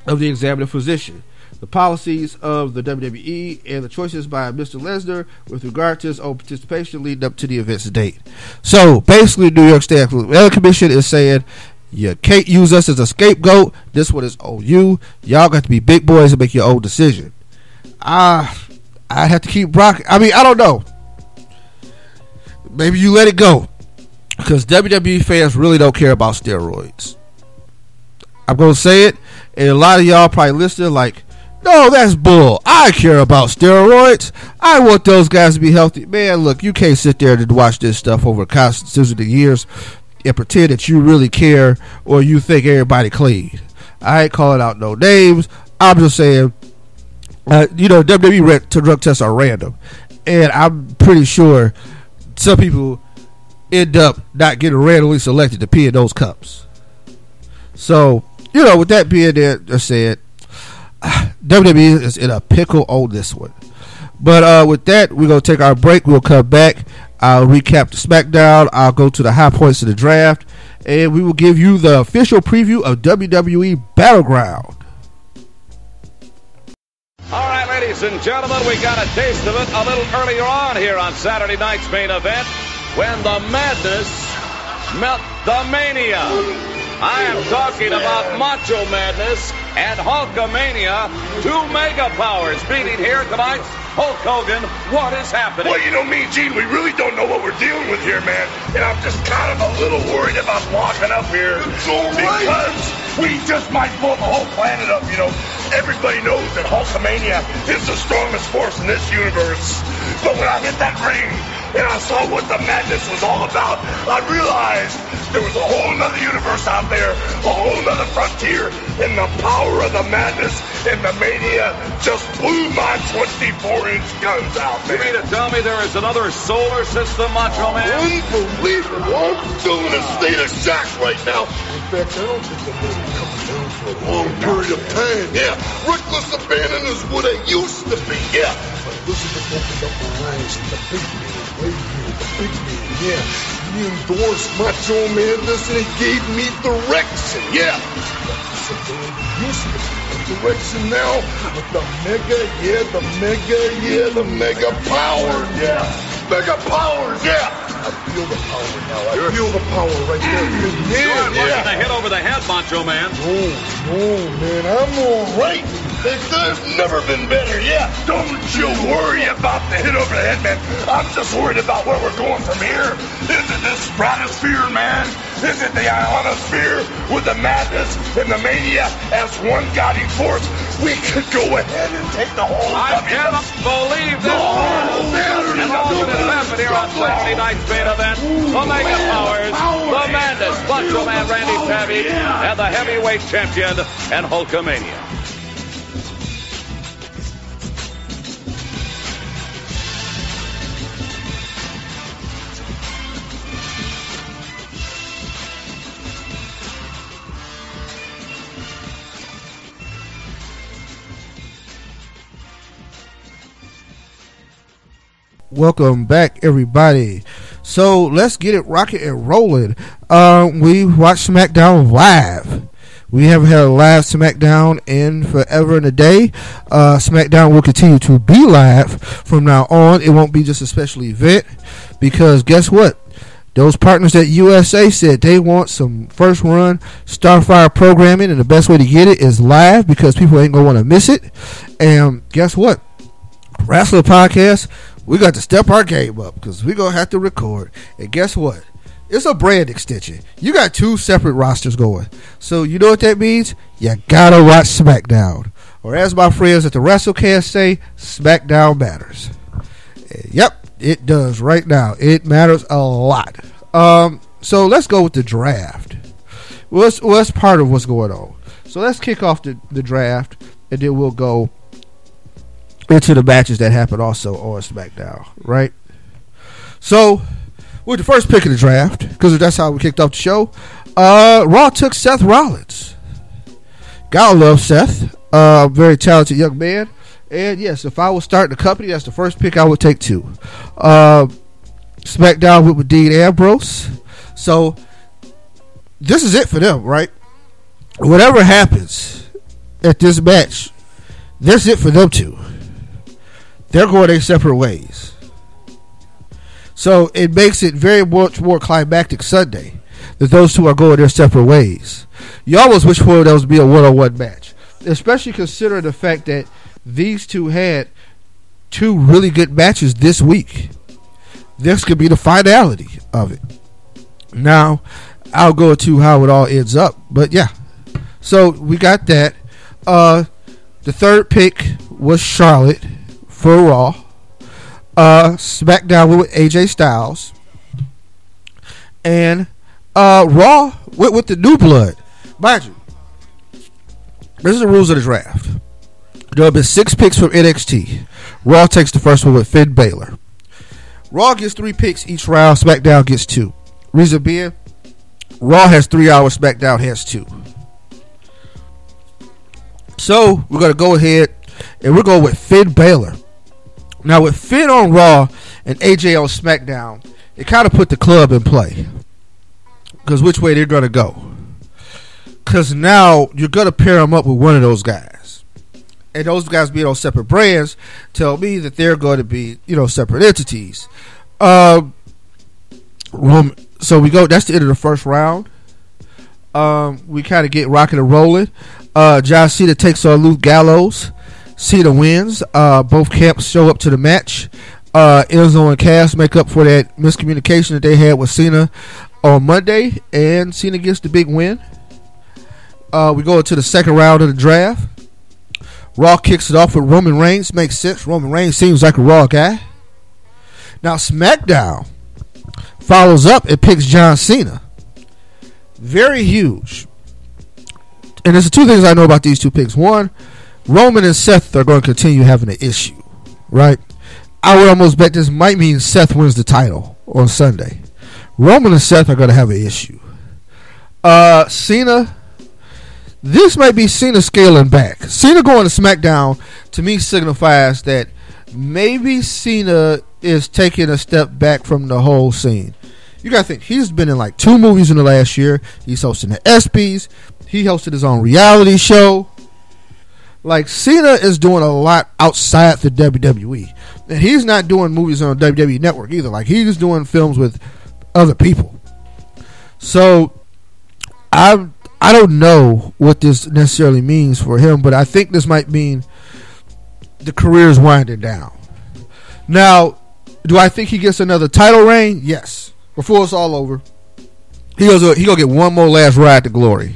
of the examining physician. The policies of the WWE and the choices by Mr. Lesnar with regard to his own participation leading up to the event's date. So basically, New York State Athletic Commission is saying you can't use us as a scapegoat. This one is on you. Y'all got to be big boys and make your own decision. Ah. I have to keep Brock. I mean, I don't know. Maybe you let it go because WWE fans really don't care about steroids. I'm gonna say it, and a lot of y'all probably listening like, No, that's bull. I care about steroids. I want those guys to be healthy. Man, look, you can't sit there and watch this stuff over constant years and pretend that you really care or you think everybody clean. I ain't calling out no names. I'm just saying, uh, you know, WWE drug tests are random, and I'm pretty sure some people end up not getting randomly selected to pee in those cups. So, you know, with that being there, I said, [SIGHS] WWE is in a pickle on this one. But uh, with that, we're gonna take our break. We'll come back. I'll recap the SmackDown. I'll go to the high points of the draft, and we will give you the official preview of WWE Battleground. All right, ladies and gentlemen, we got a taste of it a little earlier on here on Saturday night's main event when the madness met the mania. I am talking about Macho Madness and Hulkamania, two mega powers meeting here tonight. Hulk Hogan, what is happening? Well, you know, me Gene, we really don't know what we're dealing with here, man. And I'm just kind of a little worried about walking up here. It's all right. Because we just might blow the whole planet up, you know. Everybody knows that Hulkamania is the strongest force in this universe. But when I hit that ring and I saw what the madness was all about, I realized there was a whole nother universe out there, a whole nother frontier, and the power of the madness and the mania just blew my 24-inch guns out, You mean to tell me there is another solar system, Macho Man? Unbelievable. I'm still in a state of shock right now. In fact, I don't think I'm going to be coming down for a long period of time. Yeah, reckless abandon is what it used to be. Yeah. Elizabeth opened up her eyes to the big man yeah. He endorsed Macho Man and he gave me direction, Yeah. Direction now with the mega, yeah, the mega, yeah, the mega power, Yeah. Mega powers, yeah. I feel the power now. I feel the power right there. Yeah, in the hit over the head, Macho Man. No, no, man, I'm all right. It's, there's never been better, yeah. Don't you worry about the hit over the head, man. I'm just worried about where we're going from here. Is it this stratosphere, man? Is it the ionosphere with the madness and the mania as one guiding force? We could go ahead and take the whole I cannot believe this. No, man. And all that has happened here on Saturday night's main event, Omega Mega Powers, the Madness, Macho Man Randy Savage, and the heavyweight champion and Hulkamania. Welcome back, everybody. So let's get it rocking and rolling. Uh, we watched SmackDown live. We haven't had a live SmackDown in forever and a day. Uh, SmackDown will continue to be live from now on. It won't be just a special event because guess what? Those partners at USA said they want some first run Starfire programming, and the best way to get it is live because people ain't gonna want to miss it. And guess what? Wrestler Podcast, we got to step our game up because we're going to have to record. And guess what? It's a brand extension. You got two separate rosters going. So you know what that means? You got to watch SmackDown. Or as my friends at the WrestleCast say, SmackDown matters. Yep, it does right now. It matters a lot. Um, so let's go with the draft. Well, that's part of what's going on. So let's kick off the, the draft, and then we'll go into the matches that happened also on SmackDown, right? So, with the first pick of the draft, because that's how we kicked off the show, uh, Raw took Seth Rollins. Gotta love Seth. Uh, very talented young man. And yes, if I was starting a company, that's the first pick I would take too. Uh, SmackDown with Dean Ambrose. So, this is it for them, right? Whatever happens at this match, that's it for them two they're going their separate ways. So it makes it very much more climactic Sunday that those two are going their separate ways. You almost wish for those to be a one-on-one match, especially considering the fact that these two had two really good matches this week. This could be the finality of it. Now, I'll go to how it all ends up, but yeah. So we got that. Uh, The third pick was Charlotte for Raw. Uh, SmackDown with AJ Styles, and uh, Raw went with the new blood. Mind you, this is the rules of the draft. There have been six picks from NXT. Raw takes the first one with Finn Balor. Raw gets three picks each round. SmackDown gets two. Reason being, Raw has three hours. SmackDown has two. So we're gonna go ahead and we're going with Finn Balor. Now with Finn on Raw and AJ on SmackDown, it kind of put the club in play because which way they're gonna go. Because now you're gonna pair them up with one of those guys, and those guys being on separate brands tell me that they're going to be you know separate entities. Um, Roman, so we go. That's the end of the first round. Um, we kind of get rocking and rolling. Uh, John Cena takes on Luke Gallows. Cena wins. Uh, both camps show up to the match. Uh, Enzo and Cass make up for that miscommunication that they had with Cena on Monday, and Cena gets the big win. Uh, we go into the second round of the draft. Raw kicks it off with Roman Reigns. Makes sense. Roman Reigns seems like a Raw guy. Now SmackDown follows up and picks John Cena. Very huge. And there's two things I know about these two picks. One, Roman and Seth are going to continue having an issue, right? I would almost bet this might mean Seth wins the title on Sunday. Roman and Seth are going to have an issue. Uh, Cena, this might be Cena scaling back. Cena going to SmackDown to me signifies that maybe Cena is taking a step back from the whole scene. You got to think he's been in like two movies in the last year. He's hosting the ESPYS. He hosted his own reality show. Like Cena is doing a lot outside the WWE, and he's not doing movies on WWE Network either. Like he's doing films with other people. So I I don't know what this necessarily means for him, but I think this might mean the career is winding down. Now, do I think he gets another title reign? Yes. Before it's all over, he goes. He gonna get one more last ride to glory.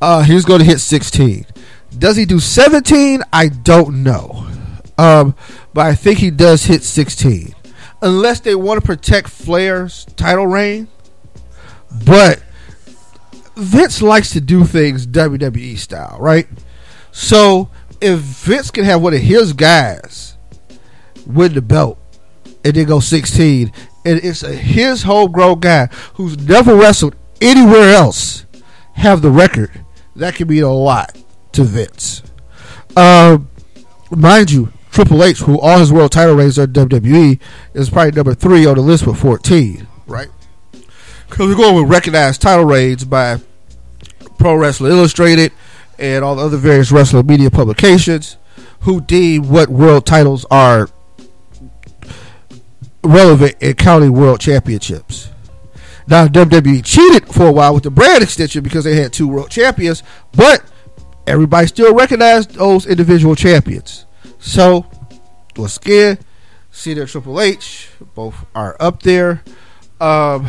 Uh, he's going to hit 16. Does he do 17? I don't know. Um, but I think he does hit 16. Unless they want to protect Flair's title reign. But Vince likes to do things WWE style, right? So if Vince can have one of his guys win the belt and then go 16, and it's a, his homegrown guy who's never wrestled anywhere else have the record, that could mean a lot to Vince. Um, mind you, Triple H, who all his world title reigns are WWE, is probably number three on the list with 14, right? Because we're going with recognized title reigns by Pro Wrestler Illustrated and all the other various wrestling media publications who deem what world titles are relevant in counting world championships. Now WWE cheated for a while with the brand extension because they had two world champions, but everybody still recognized those individual champions. So was scared. Cena Triple H both are up there. Um,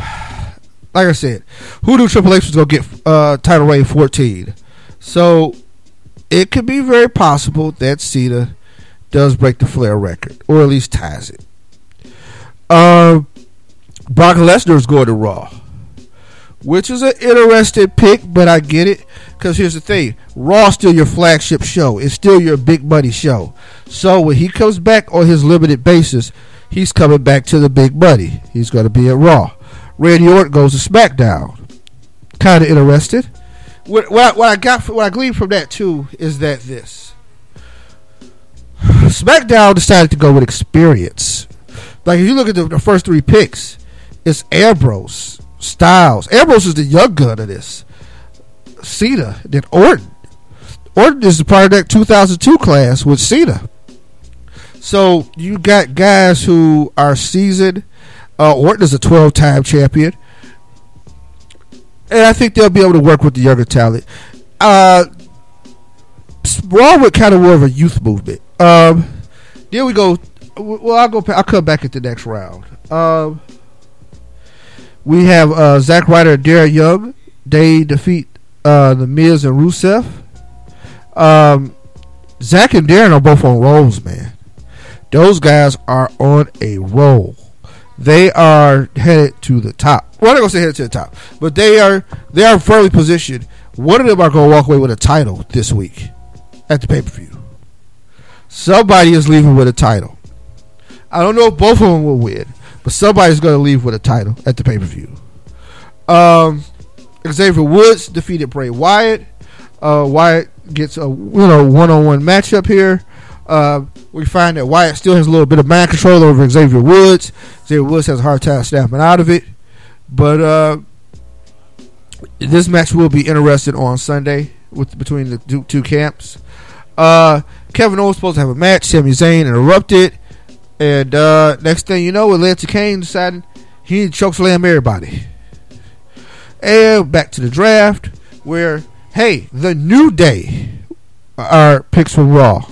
like I said, who knew Triple H was gonna get uh, title reign fourteen? So it could be very possible that Cena does break the Flair record, or at least ties it. Um, Brock Lesnar is going to Raw, which is an interesting pick, but I get it because here's the thing: Raw still your flagship show. It's still your big money show. So when he comes back on his limited basis, he's coming back to the big money. He's going to be at Raw. Randy Orton goes to SmackDown. Kind of interested. What, what, I, what I got, what I gleaned from that too, is that this [SIGHS] SmackDown decided to go with experience. Like if you look at the, the first three picks, it's Ambrose, Styles. Ambrose is the young gun of this. Cena, then Orton. Orton is the part of that 2002 class with Cena. So you got guys who are seasoned. Uh, Orton is a 12-time champion, and I think they'll be able to work with the younger talent. Uh, Raw with kind of more of a youth movement. Um, then we go. Well, I'll go. I'll come back at the next round. Um, we have uh, Zack Ryder and Darren Young. They defeat uh, the Miz and Rusev. Um, Zack and Darren are both on rolls, man. Those guys are on a roll. They are headed to the top. Well, I'm not gonna say headed to the top, but they are they are firmly positioned. One of them are gonna walk away with a title this week at the pay per view. Somebody is leaving with a title. I don't know if both of them will win, but somebody's gonna leave with a title at the pay per view. Um, Xavier Woods defeated Bray Wyatt. Uh, Wyatt gets a you know one on one matchup here. Uh, we find that Wyatt still has a little bit of mind control over Xavier Woods. Xavier Woods has a hard time snapping out of it, but uh, this match will be interesting on Sunday with between the two, two camps. Uh, Kevin Owens supposed to have a match. Sami Zayn interrupted, and uh, next thing you know, led Kane deciding he chokes slam everybody. And back to the draft, where hey, the New Day are picks for Raw.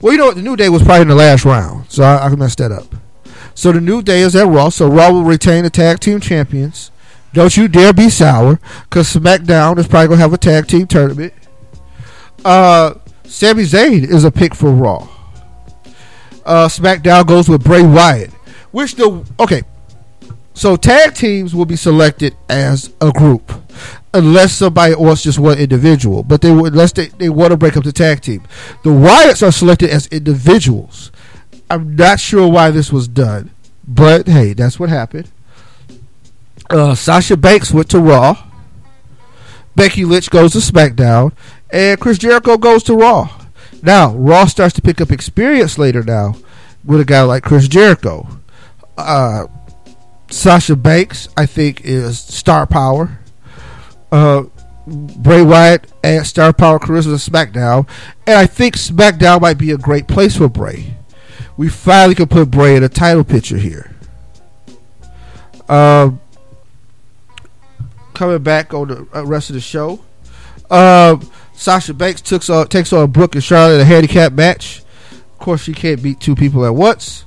Well, you know what? The New Day was probably in the last round, so I, I messed that up. So the New Day is at Raw, so Raw will retain the tag team champions. Don't you dare be sour, because SmackDown is probably going to have a tag team tournament. Uh, Sami Zayn is a pick for Raw. Uh, SmackDown goes with Bray Wyatt, which the okay. So tag teams will be selected as a group, unless somebody wants just one individual. But they unless they, they want to break up the tag team. The Wyatts are selected as individuals. I'm not sure why this was done, but hey, that's what happened. Uh, Sasha Banks went to Raw. Becky Lynch goes to SmackDown, and Chris Jericho goes to Raw. Now Raw starts to pick up experience later now with a guy like Chris Jericho. Uh, Sasha Banks, I think, is star power. Uh, Bray Wyatt star power charisma to SmackDown, and I think SmackDown might be a great place for Bray. We finally can put Bray in a title picture here. Um, coming back on the uh, rest of the show, uh, Sasha Banks took, uh, takes on Brooke and Charlotte in a handicap match. Of course, she can't beat two people at once,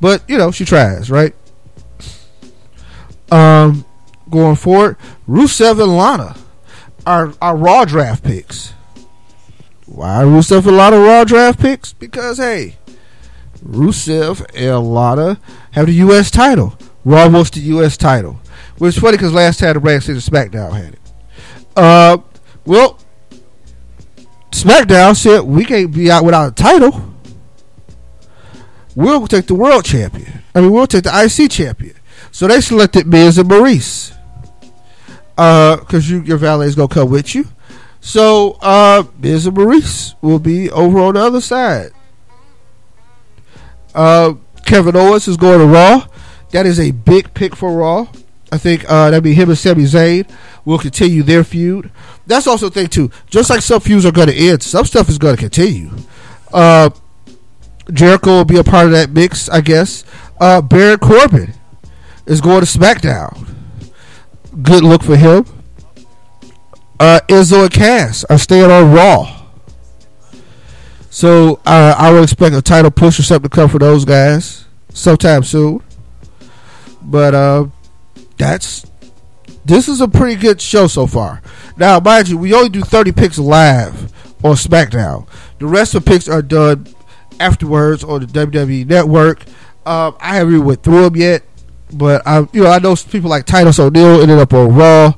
but you know she tries, right? Um, going forward, Rusev and Lana are are Raw draft picks. Why Rusev and Lana Raw draft picks? Because hey, Rusev and Lana have the U.S. title. Raw wants the U.S. title. Which is funny because last time the Rampage and SmackDown had it. Uh, well, SmackDown said we can't be out without a title. We'll take the world champion. I mean, we'll take the IC champion. So they selected Miz and Maryse. Uh, because you, your valet is gonna come with you. So uh, Miz and Maryse will be over on the other side. Uh, Kevin Owens is going to Raw. That is a big pick for Raw. I think uh, that'd be him and Sami Zayn will continue their feud. That's also a thing too. Just like some feuds are going to end, some stuff is going to continue. Uh, Jericho will be a part of that mix, I guess. Uh, Baron Corbin is going to SmackDown. Good look for him. Uh, Enzo and Cass are staying on Raw. So uh, I would expect a title push or something to come for those guys sometime soon. But uh, that's this is a pretty good show so far. Now, mind you, we only do 30 picks live on SmackDown. The rest of the picks are done afterwards on the WWE Network. Um, I haven't even went through them yet, but I, you know, I know people like Titus O'Neil ended up on Raw,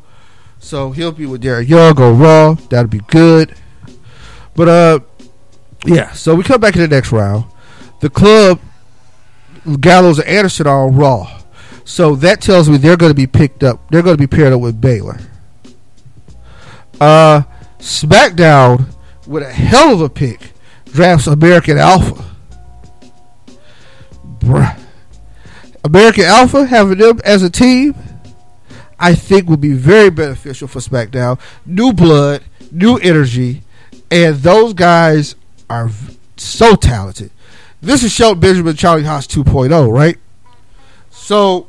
so he'll be with Derek Young on Raw. That'll be good. But uh, yeah. So we come back in the next round. The club, Gallows and Anderson are on Raw. So that tells me they're going to be picked up. They're going to be paired up with Balor. Uh, SmackDown with a hell of a pick drafts American Alpha. Bruh. American Alpha having them as a team, I think would be very beneficial for SmackDown. New blood, new energy, and those guys are so talented. This is Shelton Benjamin, Charlie Haas 2.0, right? So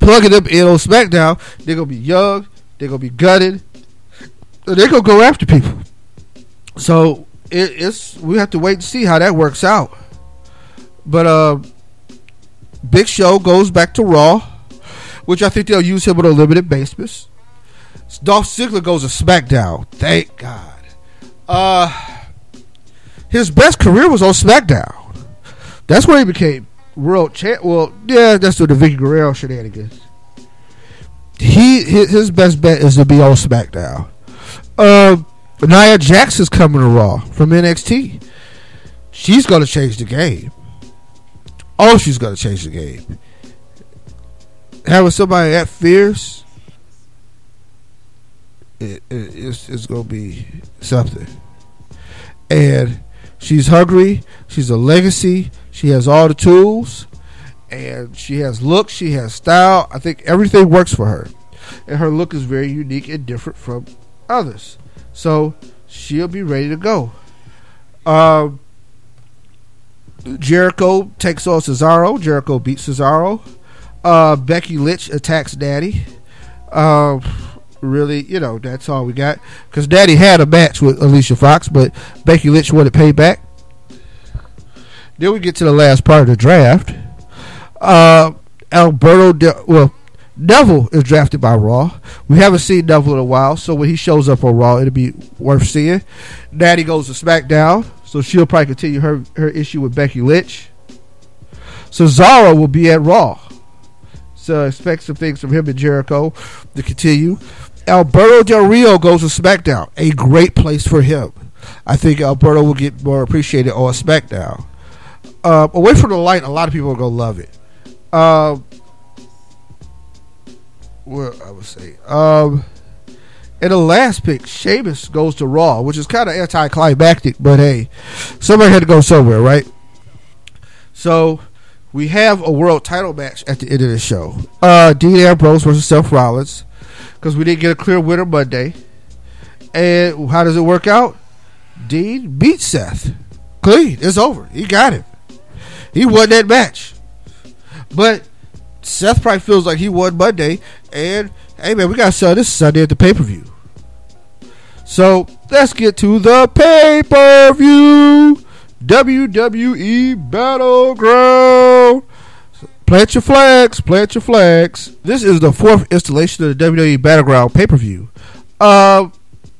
plugging them in on SmackDown, they're gonna be young, they're gonna be gutted, they're gonna go after people. So it, it's we have to wait and see how that works out. But uh, Big Show goes back to Raw, which I think they'll use him on a limited basis. Dolph Ziggler goes to SmackDown. Thank God. Uh, his best career was on SmackDown. That's where he became world champ. Well, yeah, that's what the Vickie Guerrero shenanigans. He his, best bet is to be on SmackDown. Um, Nia Jax is coming to Raw from NXT. She's going to change the game. Oh, she's going to change the game. Having somebody that fierce, it, it, it's, it's going to be something. And she's hungry. She's a legacy. She has all the tools. And she has look. She has style. I think everything works for her. And her look is very unique and different from others. So she'll be ready to go. Um, Jericho takes on Cesaro. Jericho beats Cesaro. Uh, Becky Lynch attacks Natty. Uh, really, you know, that's all we got. Because Natty had a match with Alicia Fox, but Becky Lynch wanted payback. Then we get to the last part of the draft. Uh, Alberto, De- well, Neville is drafted by Raw. We haven't seen Neville in a while, so when he shows up on Raw, it'll be worth seeing. Natty goes to SmackDown, so she'll probably continue her, her issue with Becky Lynch. Cesaro will be at Raw. So expect some things from him and Jericho to continue. Alberto Del Rio goes to SmackDown. A great place for him. I think Alberto will get more appreciated on SmackDown. Uh, away from the light, a lot of people are to love it. Um, well, I would say. Um, and the last pick, Sheamus goes to Raw, which is kind of anticlimactic, but hey, somebody had to go somewhere, right? So we have a world title match at the end of the show. Uh, Dean Ambrose versus Seth Rollins, because we didn't get a clear winner Monday. And how does it work out? Dean beats Seth. Clean. It's over. He got it. He won that match. But Seth probably feels like he won Monday. And hey man, we gotta sell this Sunday at the pay per view. So let's get to the pay per view. WWE Battleground. Plant your flags, plant your flags. This is the fourth installation of the WWE Battleground pay per view. Uh,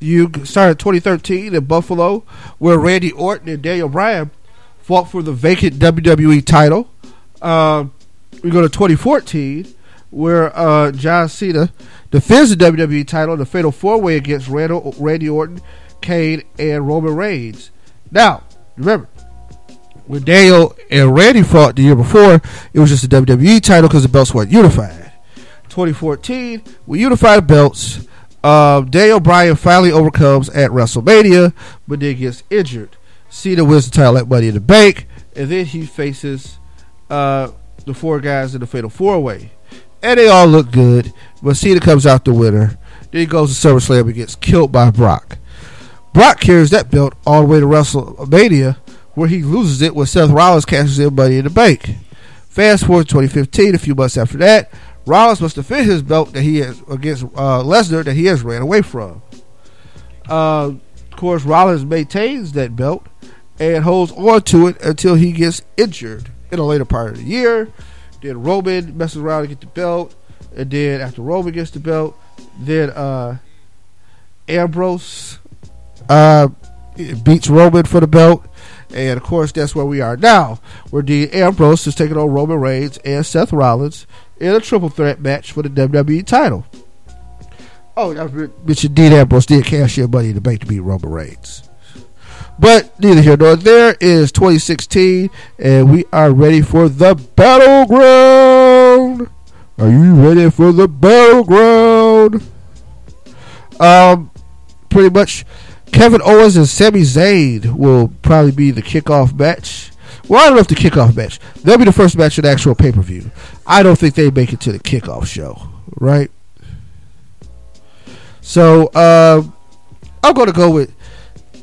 you started 2013 in Buffalo, where Randy Orton and Daniel Bryan fought for the vacant WWE title. Uh, we go to 2014, where uh, John Cena defends the WWE title in the Fatal Four Way against Randall, Randy Orton, Kane, and Roman Reigns. Now, remember, when Daniel and Randy fought the year before, it was just a WWE title because the belts weren't unified. 2014, we unified belts. Uh, Daniel Bryan finally overcomes at WrestleMania, but then gets injured. Wins the title at in the Bank, and then he faces uh, the four guys in the Fatal Four Way, and they all look good. But Cena comes out the winner. Then he goes to SummerSlam and gets killed by Brock. Brock carries that belt all the way to WrestleMania, where he loses it when Seth Rollins cashes in Money in the Bank. Fast forward to 2015, a few months after that, Rollins must defend his belt that he has against uh, Lesnar that he has ran away from. Uh, course, Rollins maintains that belt and holds on to it until he gets injured in a later part of the year. Then Roman messes around to get the belt, and then after Roman gets the belt, then uh, Ambrose uh, beats Roman for the belt. And of course, that's where we are now, where Dean Ambrose is taking on Roman Reigns and Seth Rollins in a triple threat match for the WWE title. Oh, I mentioned Dean Ambrose did cash your money in the bank to beat Roman Reigns. But neither here nor there is 2016, and we are ready for the battleground. Are you ready for the battleground? Um, pretty much, Kevin Owens and Sami Zayn will probably be the kickoff match. Well, I don't know if the kickoff match. They'll be the first match in actual pay per view. I don't think they make it to the kickoff show, right? So, uh, I'm going to go with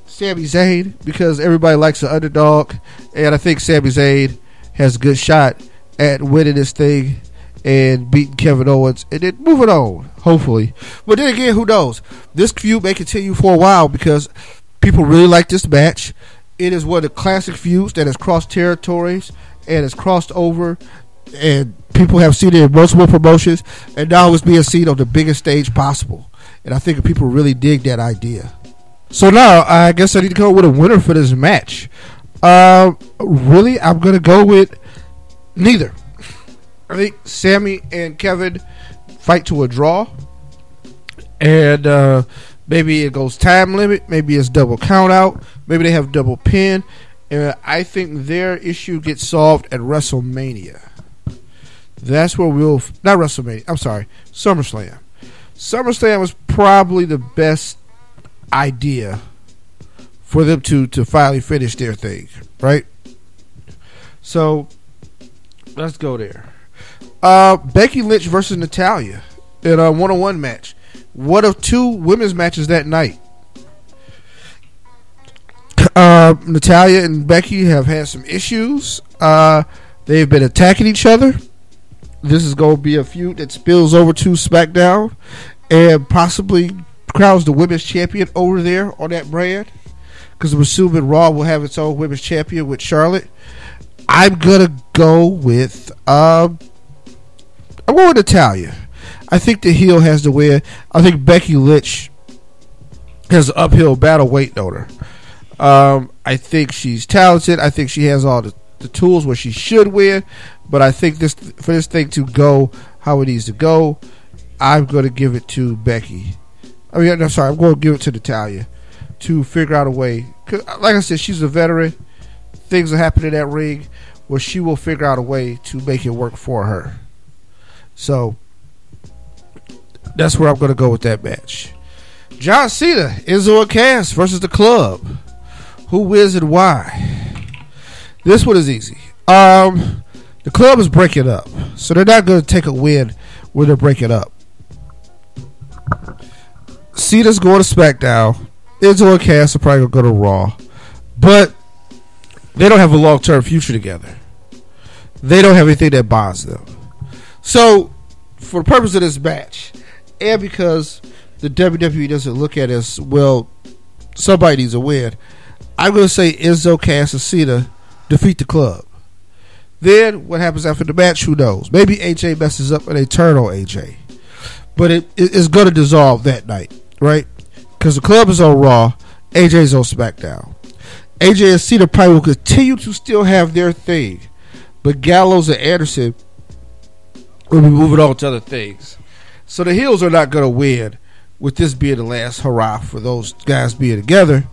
Sami Zayn because everybody likes the underdog, and I think Sami Zayn has a good shot at winning this thing and beating Kevin Owens and then moving on, hopefully. But then again, who knows? This feud may continue for a while because people really like this match. It is one of the classic feuds that has crossed territories and has crossed over, and people have seen it in multiple promotions, and now it's being seen on the biggest stage possible. And I think people really dig that idea. So now I guess I need to go with a winner for this match. Uh, really, I'm gonna go with neither. I think Sami and Kevin fight to a draw, and uh, maybe it goes time limit. Maybe it's double count out. Maybe they have double pin. And I think their issue gets solved at WrestleMania. That's where we'll not WrestleMania. I'm sorry, SummerSlam. SummerSlam was probably the best idea for them to to finally finish their thing, right? So let's go there. Uh, Becky Lynch versus Natalya in a one-on-one match. One of two women's matches that night. Uh, Natalya and Becky have had some issues. Uh, they've been attacking each other. This is going to be a feud that spills over to SmackDown and possibly crowns the women's champion over there on that brand. Because I'm assuming Raw will have its own women's champion with Charlotte. I'm gonna go with um, I'm going with Natalya. I think the heel has to win. I think Becky Lynch has an uphill battle weight on her. Um, I think she's talented. I think she has all the, the tools where she should win. But I think this for this thing to go how it needs to go, I'm going to give it to Becky. I mean, I'm sorry, I'm going to give it to Natalya to figure out a way. like I said, she's a veteran. Things will happen in that ring where she will figure out a way to make it work for her. So that's where I'm going to go with that match. John Cena, Enzo and Cass versus the Club. Who wins and why? This one is easy. Um, the Club is breaking up, so they're not going to take a win when they're breaking up. Cena's going to SmackDown. Enzo and Cass are probably going to go to Raw, but they don't have a long term future together. They don't have anything that bonds them. So, for the purpose of this match, and because the WWE doesn't look at as well, somebody needs a win. I'm going to say Enzo, Cass, and Cena defeat the club. Then what happens after the match? Who knows? Maybe AJ messes up and they turn on AJ, but it, it- it's going to dissolve that night, right? Because the club is on Raw, AJ's on SmackDown. AJ and Cena probably will continue to still have their thing, but Gallows and Anderson will be moving on to other things. So the heels are not going to win with this being the last hurrah for those guys being together.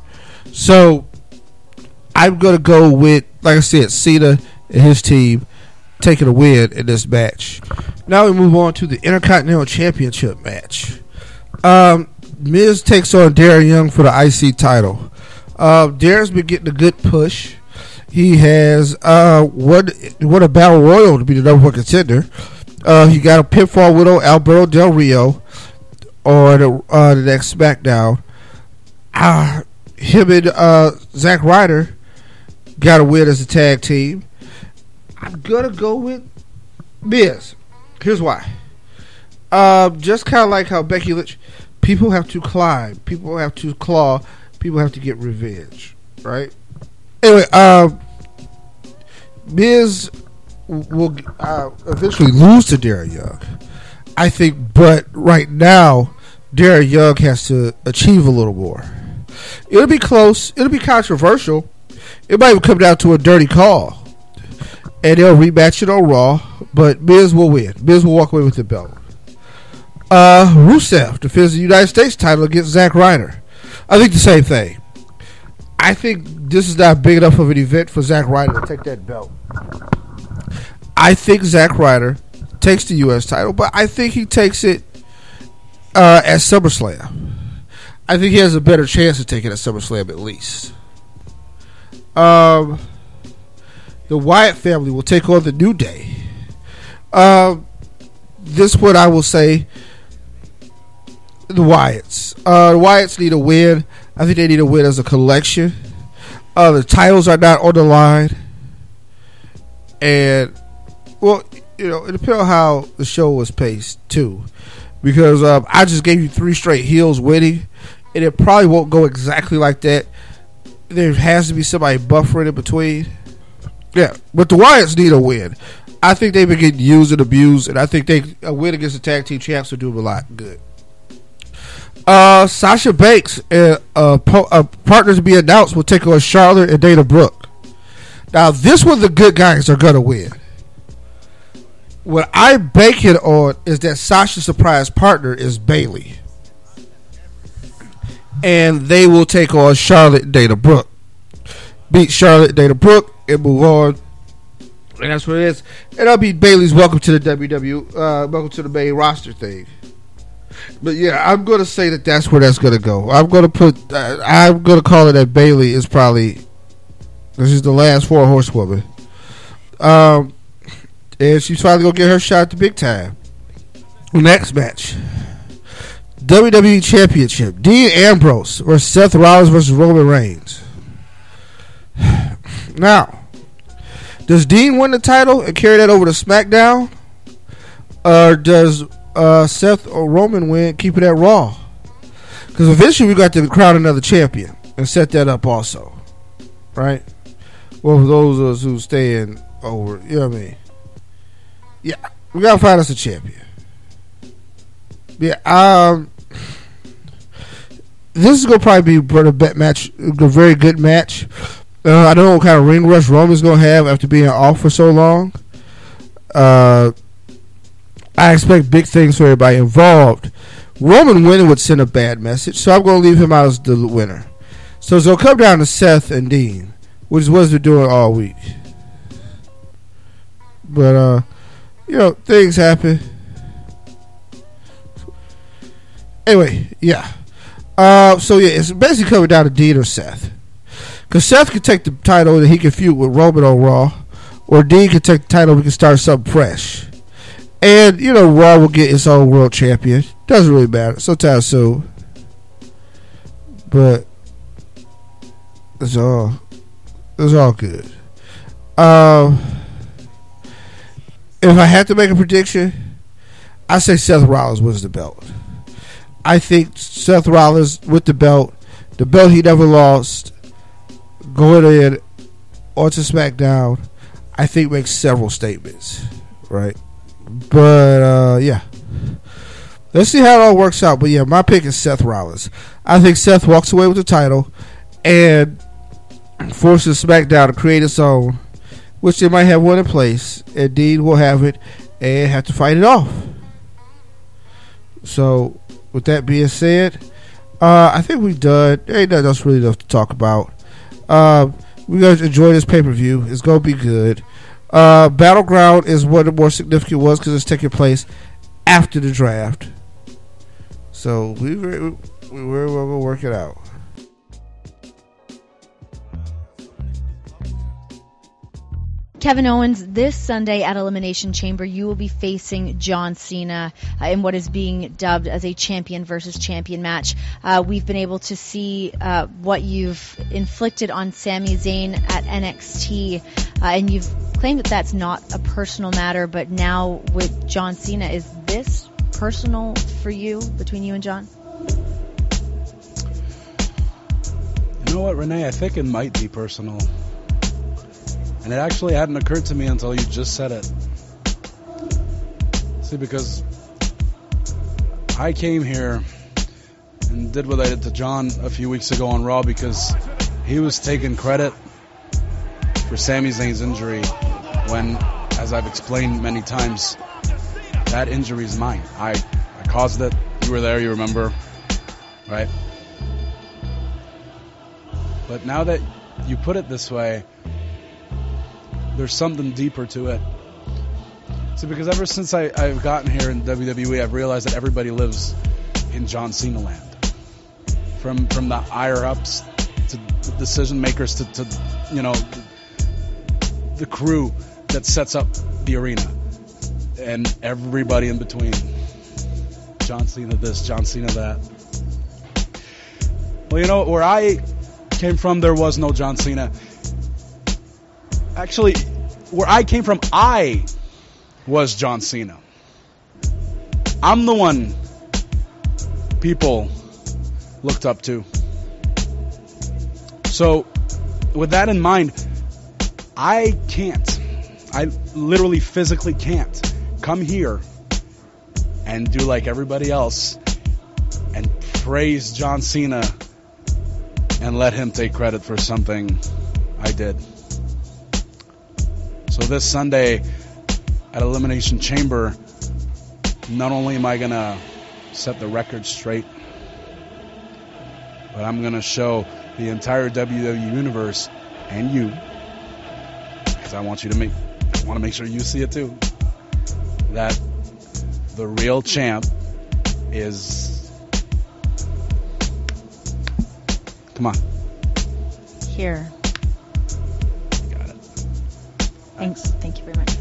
So I'm going to go with, like I said, Cena and his team taking a win in this match. Now we move on to the Intercontinental Championship match. Um, Miz takes on Darren Young for the IC title. Uh, Darren's been getting a good push. He has uh, won, won a battle royal to be the number one contender. Uh, he got a pinfall widow Alberto Del Rio on the, uh, the next SmackDown. Uh, him and uh, Zack Ryder got a win as a tag team. I'm gonna go with Miz. Here's why. Um, just kind of like how Becky Lynch, people have to climb, people have to claw, people have to get revenge, right? Anyway, um, Miz will uh, eventually lose to Darren Young, I think. But right now, Darren Young has to achieve a little more. It'll be close. It'll be controversial. It might even come down to a dirty call, and they'll rematch it on Raw. But Miz will win. Miz will walk away with the belt. Uh, Rusev defends the United States title against Zack Ryder. I think the same thing. I think this is not big enough of an event for Zack Ryder to take that belt. I think Zack Ryder takes the U.S. title, but I think he takes it uh, at SummerSlam. I think he has a better chance of taking it at SummerSlam at least. Um, the Wyatt family will take on the New Day. Um, this what I will say the Wyatts. Uh, the Wyatts need a win. I think they need a win as a collection. Uh, the titles are not on the line, and well, you know, it depends on how the show was paced too, because um, I just gave you three straight heels winning, and it probably won't go exactly like that. There has to be somebody buffering in between. Yeah, but the Wyatts need a win. I think they've been getting used and abused, and I think they a win against the tag team champs would do them a lot good. Uh, Sasha Banks and uh, po- uh, partners to be announced will take on Charlotte and Dana Brooke. Now, this one, the good guys are gonna win. What I bank it on is that Sasha's surprise partner is Bayley, and they will take on Charlotte and Dana Brooke. Beat Charlotte and Dana Brooke and move on. And that's what it is. And that'll be Bayley's welcome to the WW, uh, welcome to the main roster thing. But yeah, I'm gonna say that that's where that's gonna go. I'm gonna put. Uh, I'm gonna call it that Bailey is probably. This is the last four horsewoman. Um, and she's finally gonna get her shot the big time. Next match. WWE Championship. Dean Ambrose versus Seth Rollins versus Roman Reigns. Now, does Dean win the title and carry that over to SmackDown? Or does uh, Seth or Roman win, keep it at Raw? Because eventually we got to crown another champion and set that up also. Right? Well, for those of us who staying over, you know what I mean? Yeah, we got to find us a champion. Yeah, um, this is gonna probably be a bet match, a very good match. Uh, I don't know what kind of ring rush Roman's gonna have after being off for so long. Uh, I expect big things for everybody involved. Roman winning would send a bad message, so I'm gonna leave him out as the winner. So gonna come down to Seth and Dean, which is what they're doing all week. But uh, you know, things happen. Anyway, yeah. Uh, so yeah, it's basically coming down to Dean or Seth. Because Seth could take the title and he can feud with Roman on Raw, or Dean could take the title we can start something fresh. And you know, Raw will get its own world champion. Doesn't really matter. Sometime soon. But it's all it's all good. Um, if I had to make a prediction, I say Seth Rollins wins the belt. I think Seth Rollins with the belt, the belt he never lost, going in onto SmackDown, I think makes several statements, right? But uh, yeah, let's see how it all works out. But yeah, my pick is Seth Rollins. I think Seth walks away with the title and forces SmackDown to create its own, which they might have one in place. Dean will have it and have to fight it off. So, with that being said, uh, I think we've done. Ain't nothing else really enough to talk about. Uh, we guys enjoy this pay per view. It's gonna be good. Uh, Battleground is what the more significant was because it's taking place after the draft. So we were we were gonna work it out. Kevin Owens, this Sunday at Elimination Chamber, you will be facing John Cena uh, in what is being dubbed as a champion versus champion match. Uh, we've been able to see uh, what you've inflicted on Sami Zayn at NXT, uh, and you've claimed that that's not a personal matter, but now with John Cena, is this personal for you between you and John? You know what, Renee? I think it might be personal. And it actually hadn't occurred to me until you just said it. See, because I came here and did what I did to John a few weeks ago on Raw because he was taking credit for Sami Zayn's injury when, as I've explained many times, that injury is mine. I, I caused it. You were there, you remember, right? But now that you put it this way, there's something deeper to it. See, because ever since I, I've gotten here in WWE, I've realized that everybody lives in John Cena land. From from the higher ups to the decision makers to, to you know the, the crew that sets up the arena and everybody in between. John Cena this, John Cena that. Well, you know, where I came from, there was no John Cena actually, where I came from, I was John Cena. I'm the one people looked up to. So, with that in mind, I can't, I literally physically can't come here and do like everybody else and praise John Cena and let him take credit for something I did. So this Sunday at Elimination Chamber, not only am I going to set the record straight, but I'm going to show the entire WWE universe and you because I want you to make I want to make sure you see it too that the real champ is Come on. Here. Thanks. Thank you very much.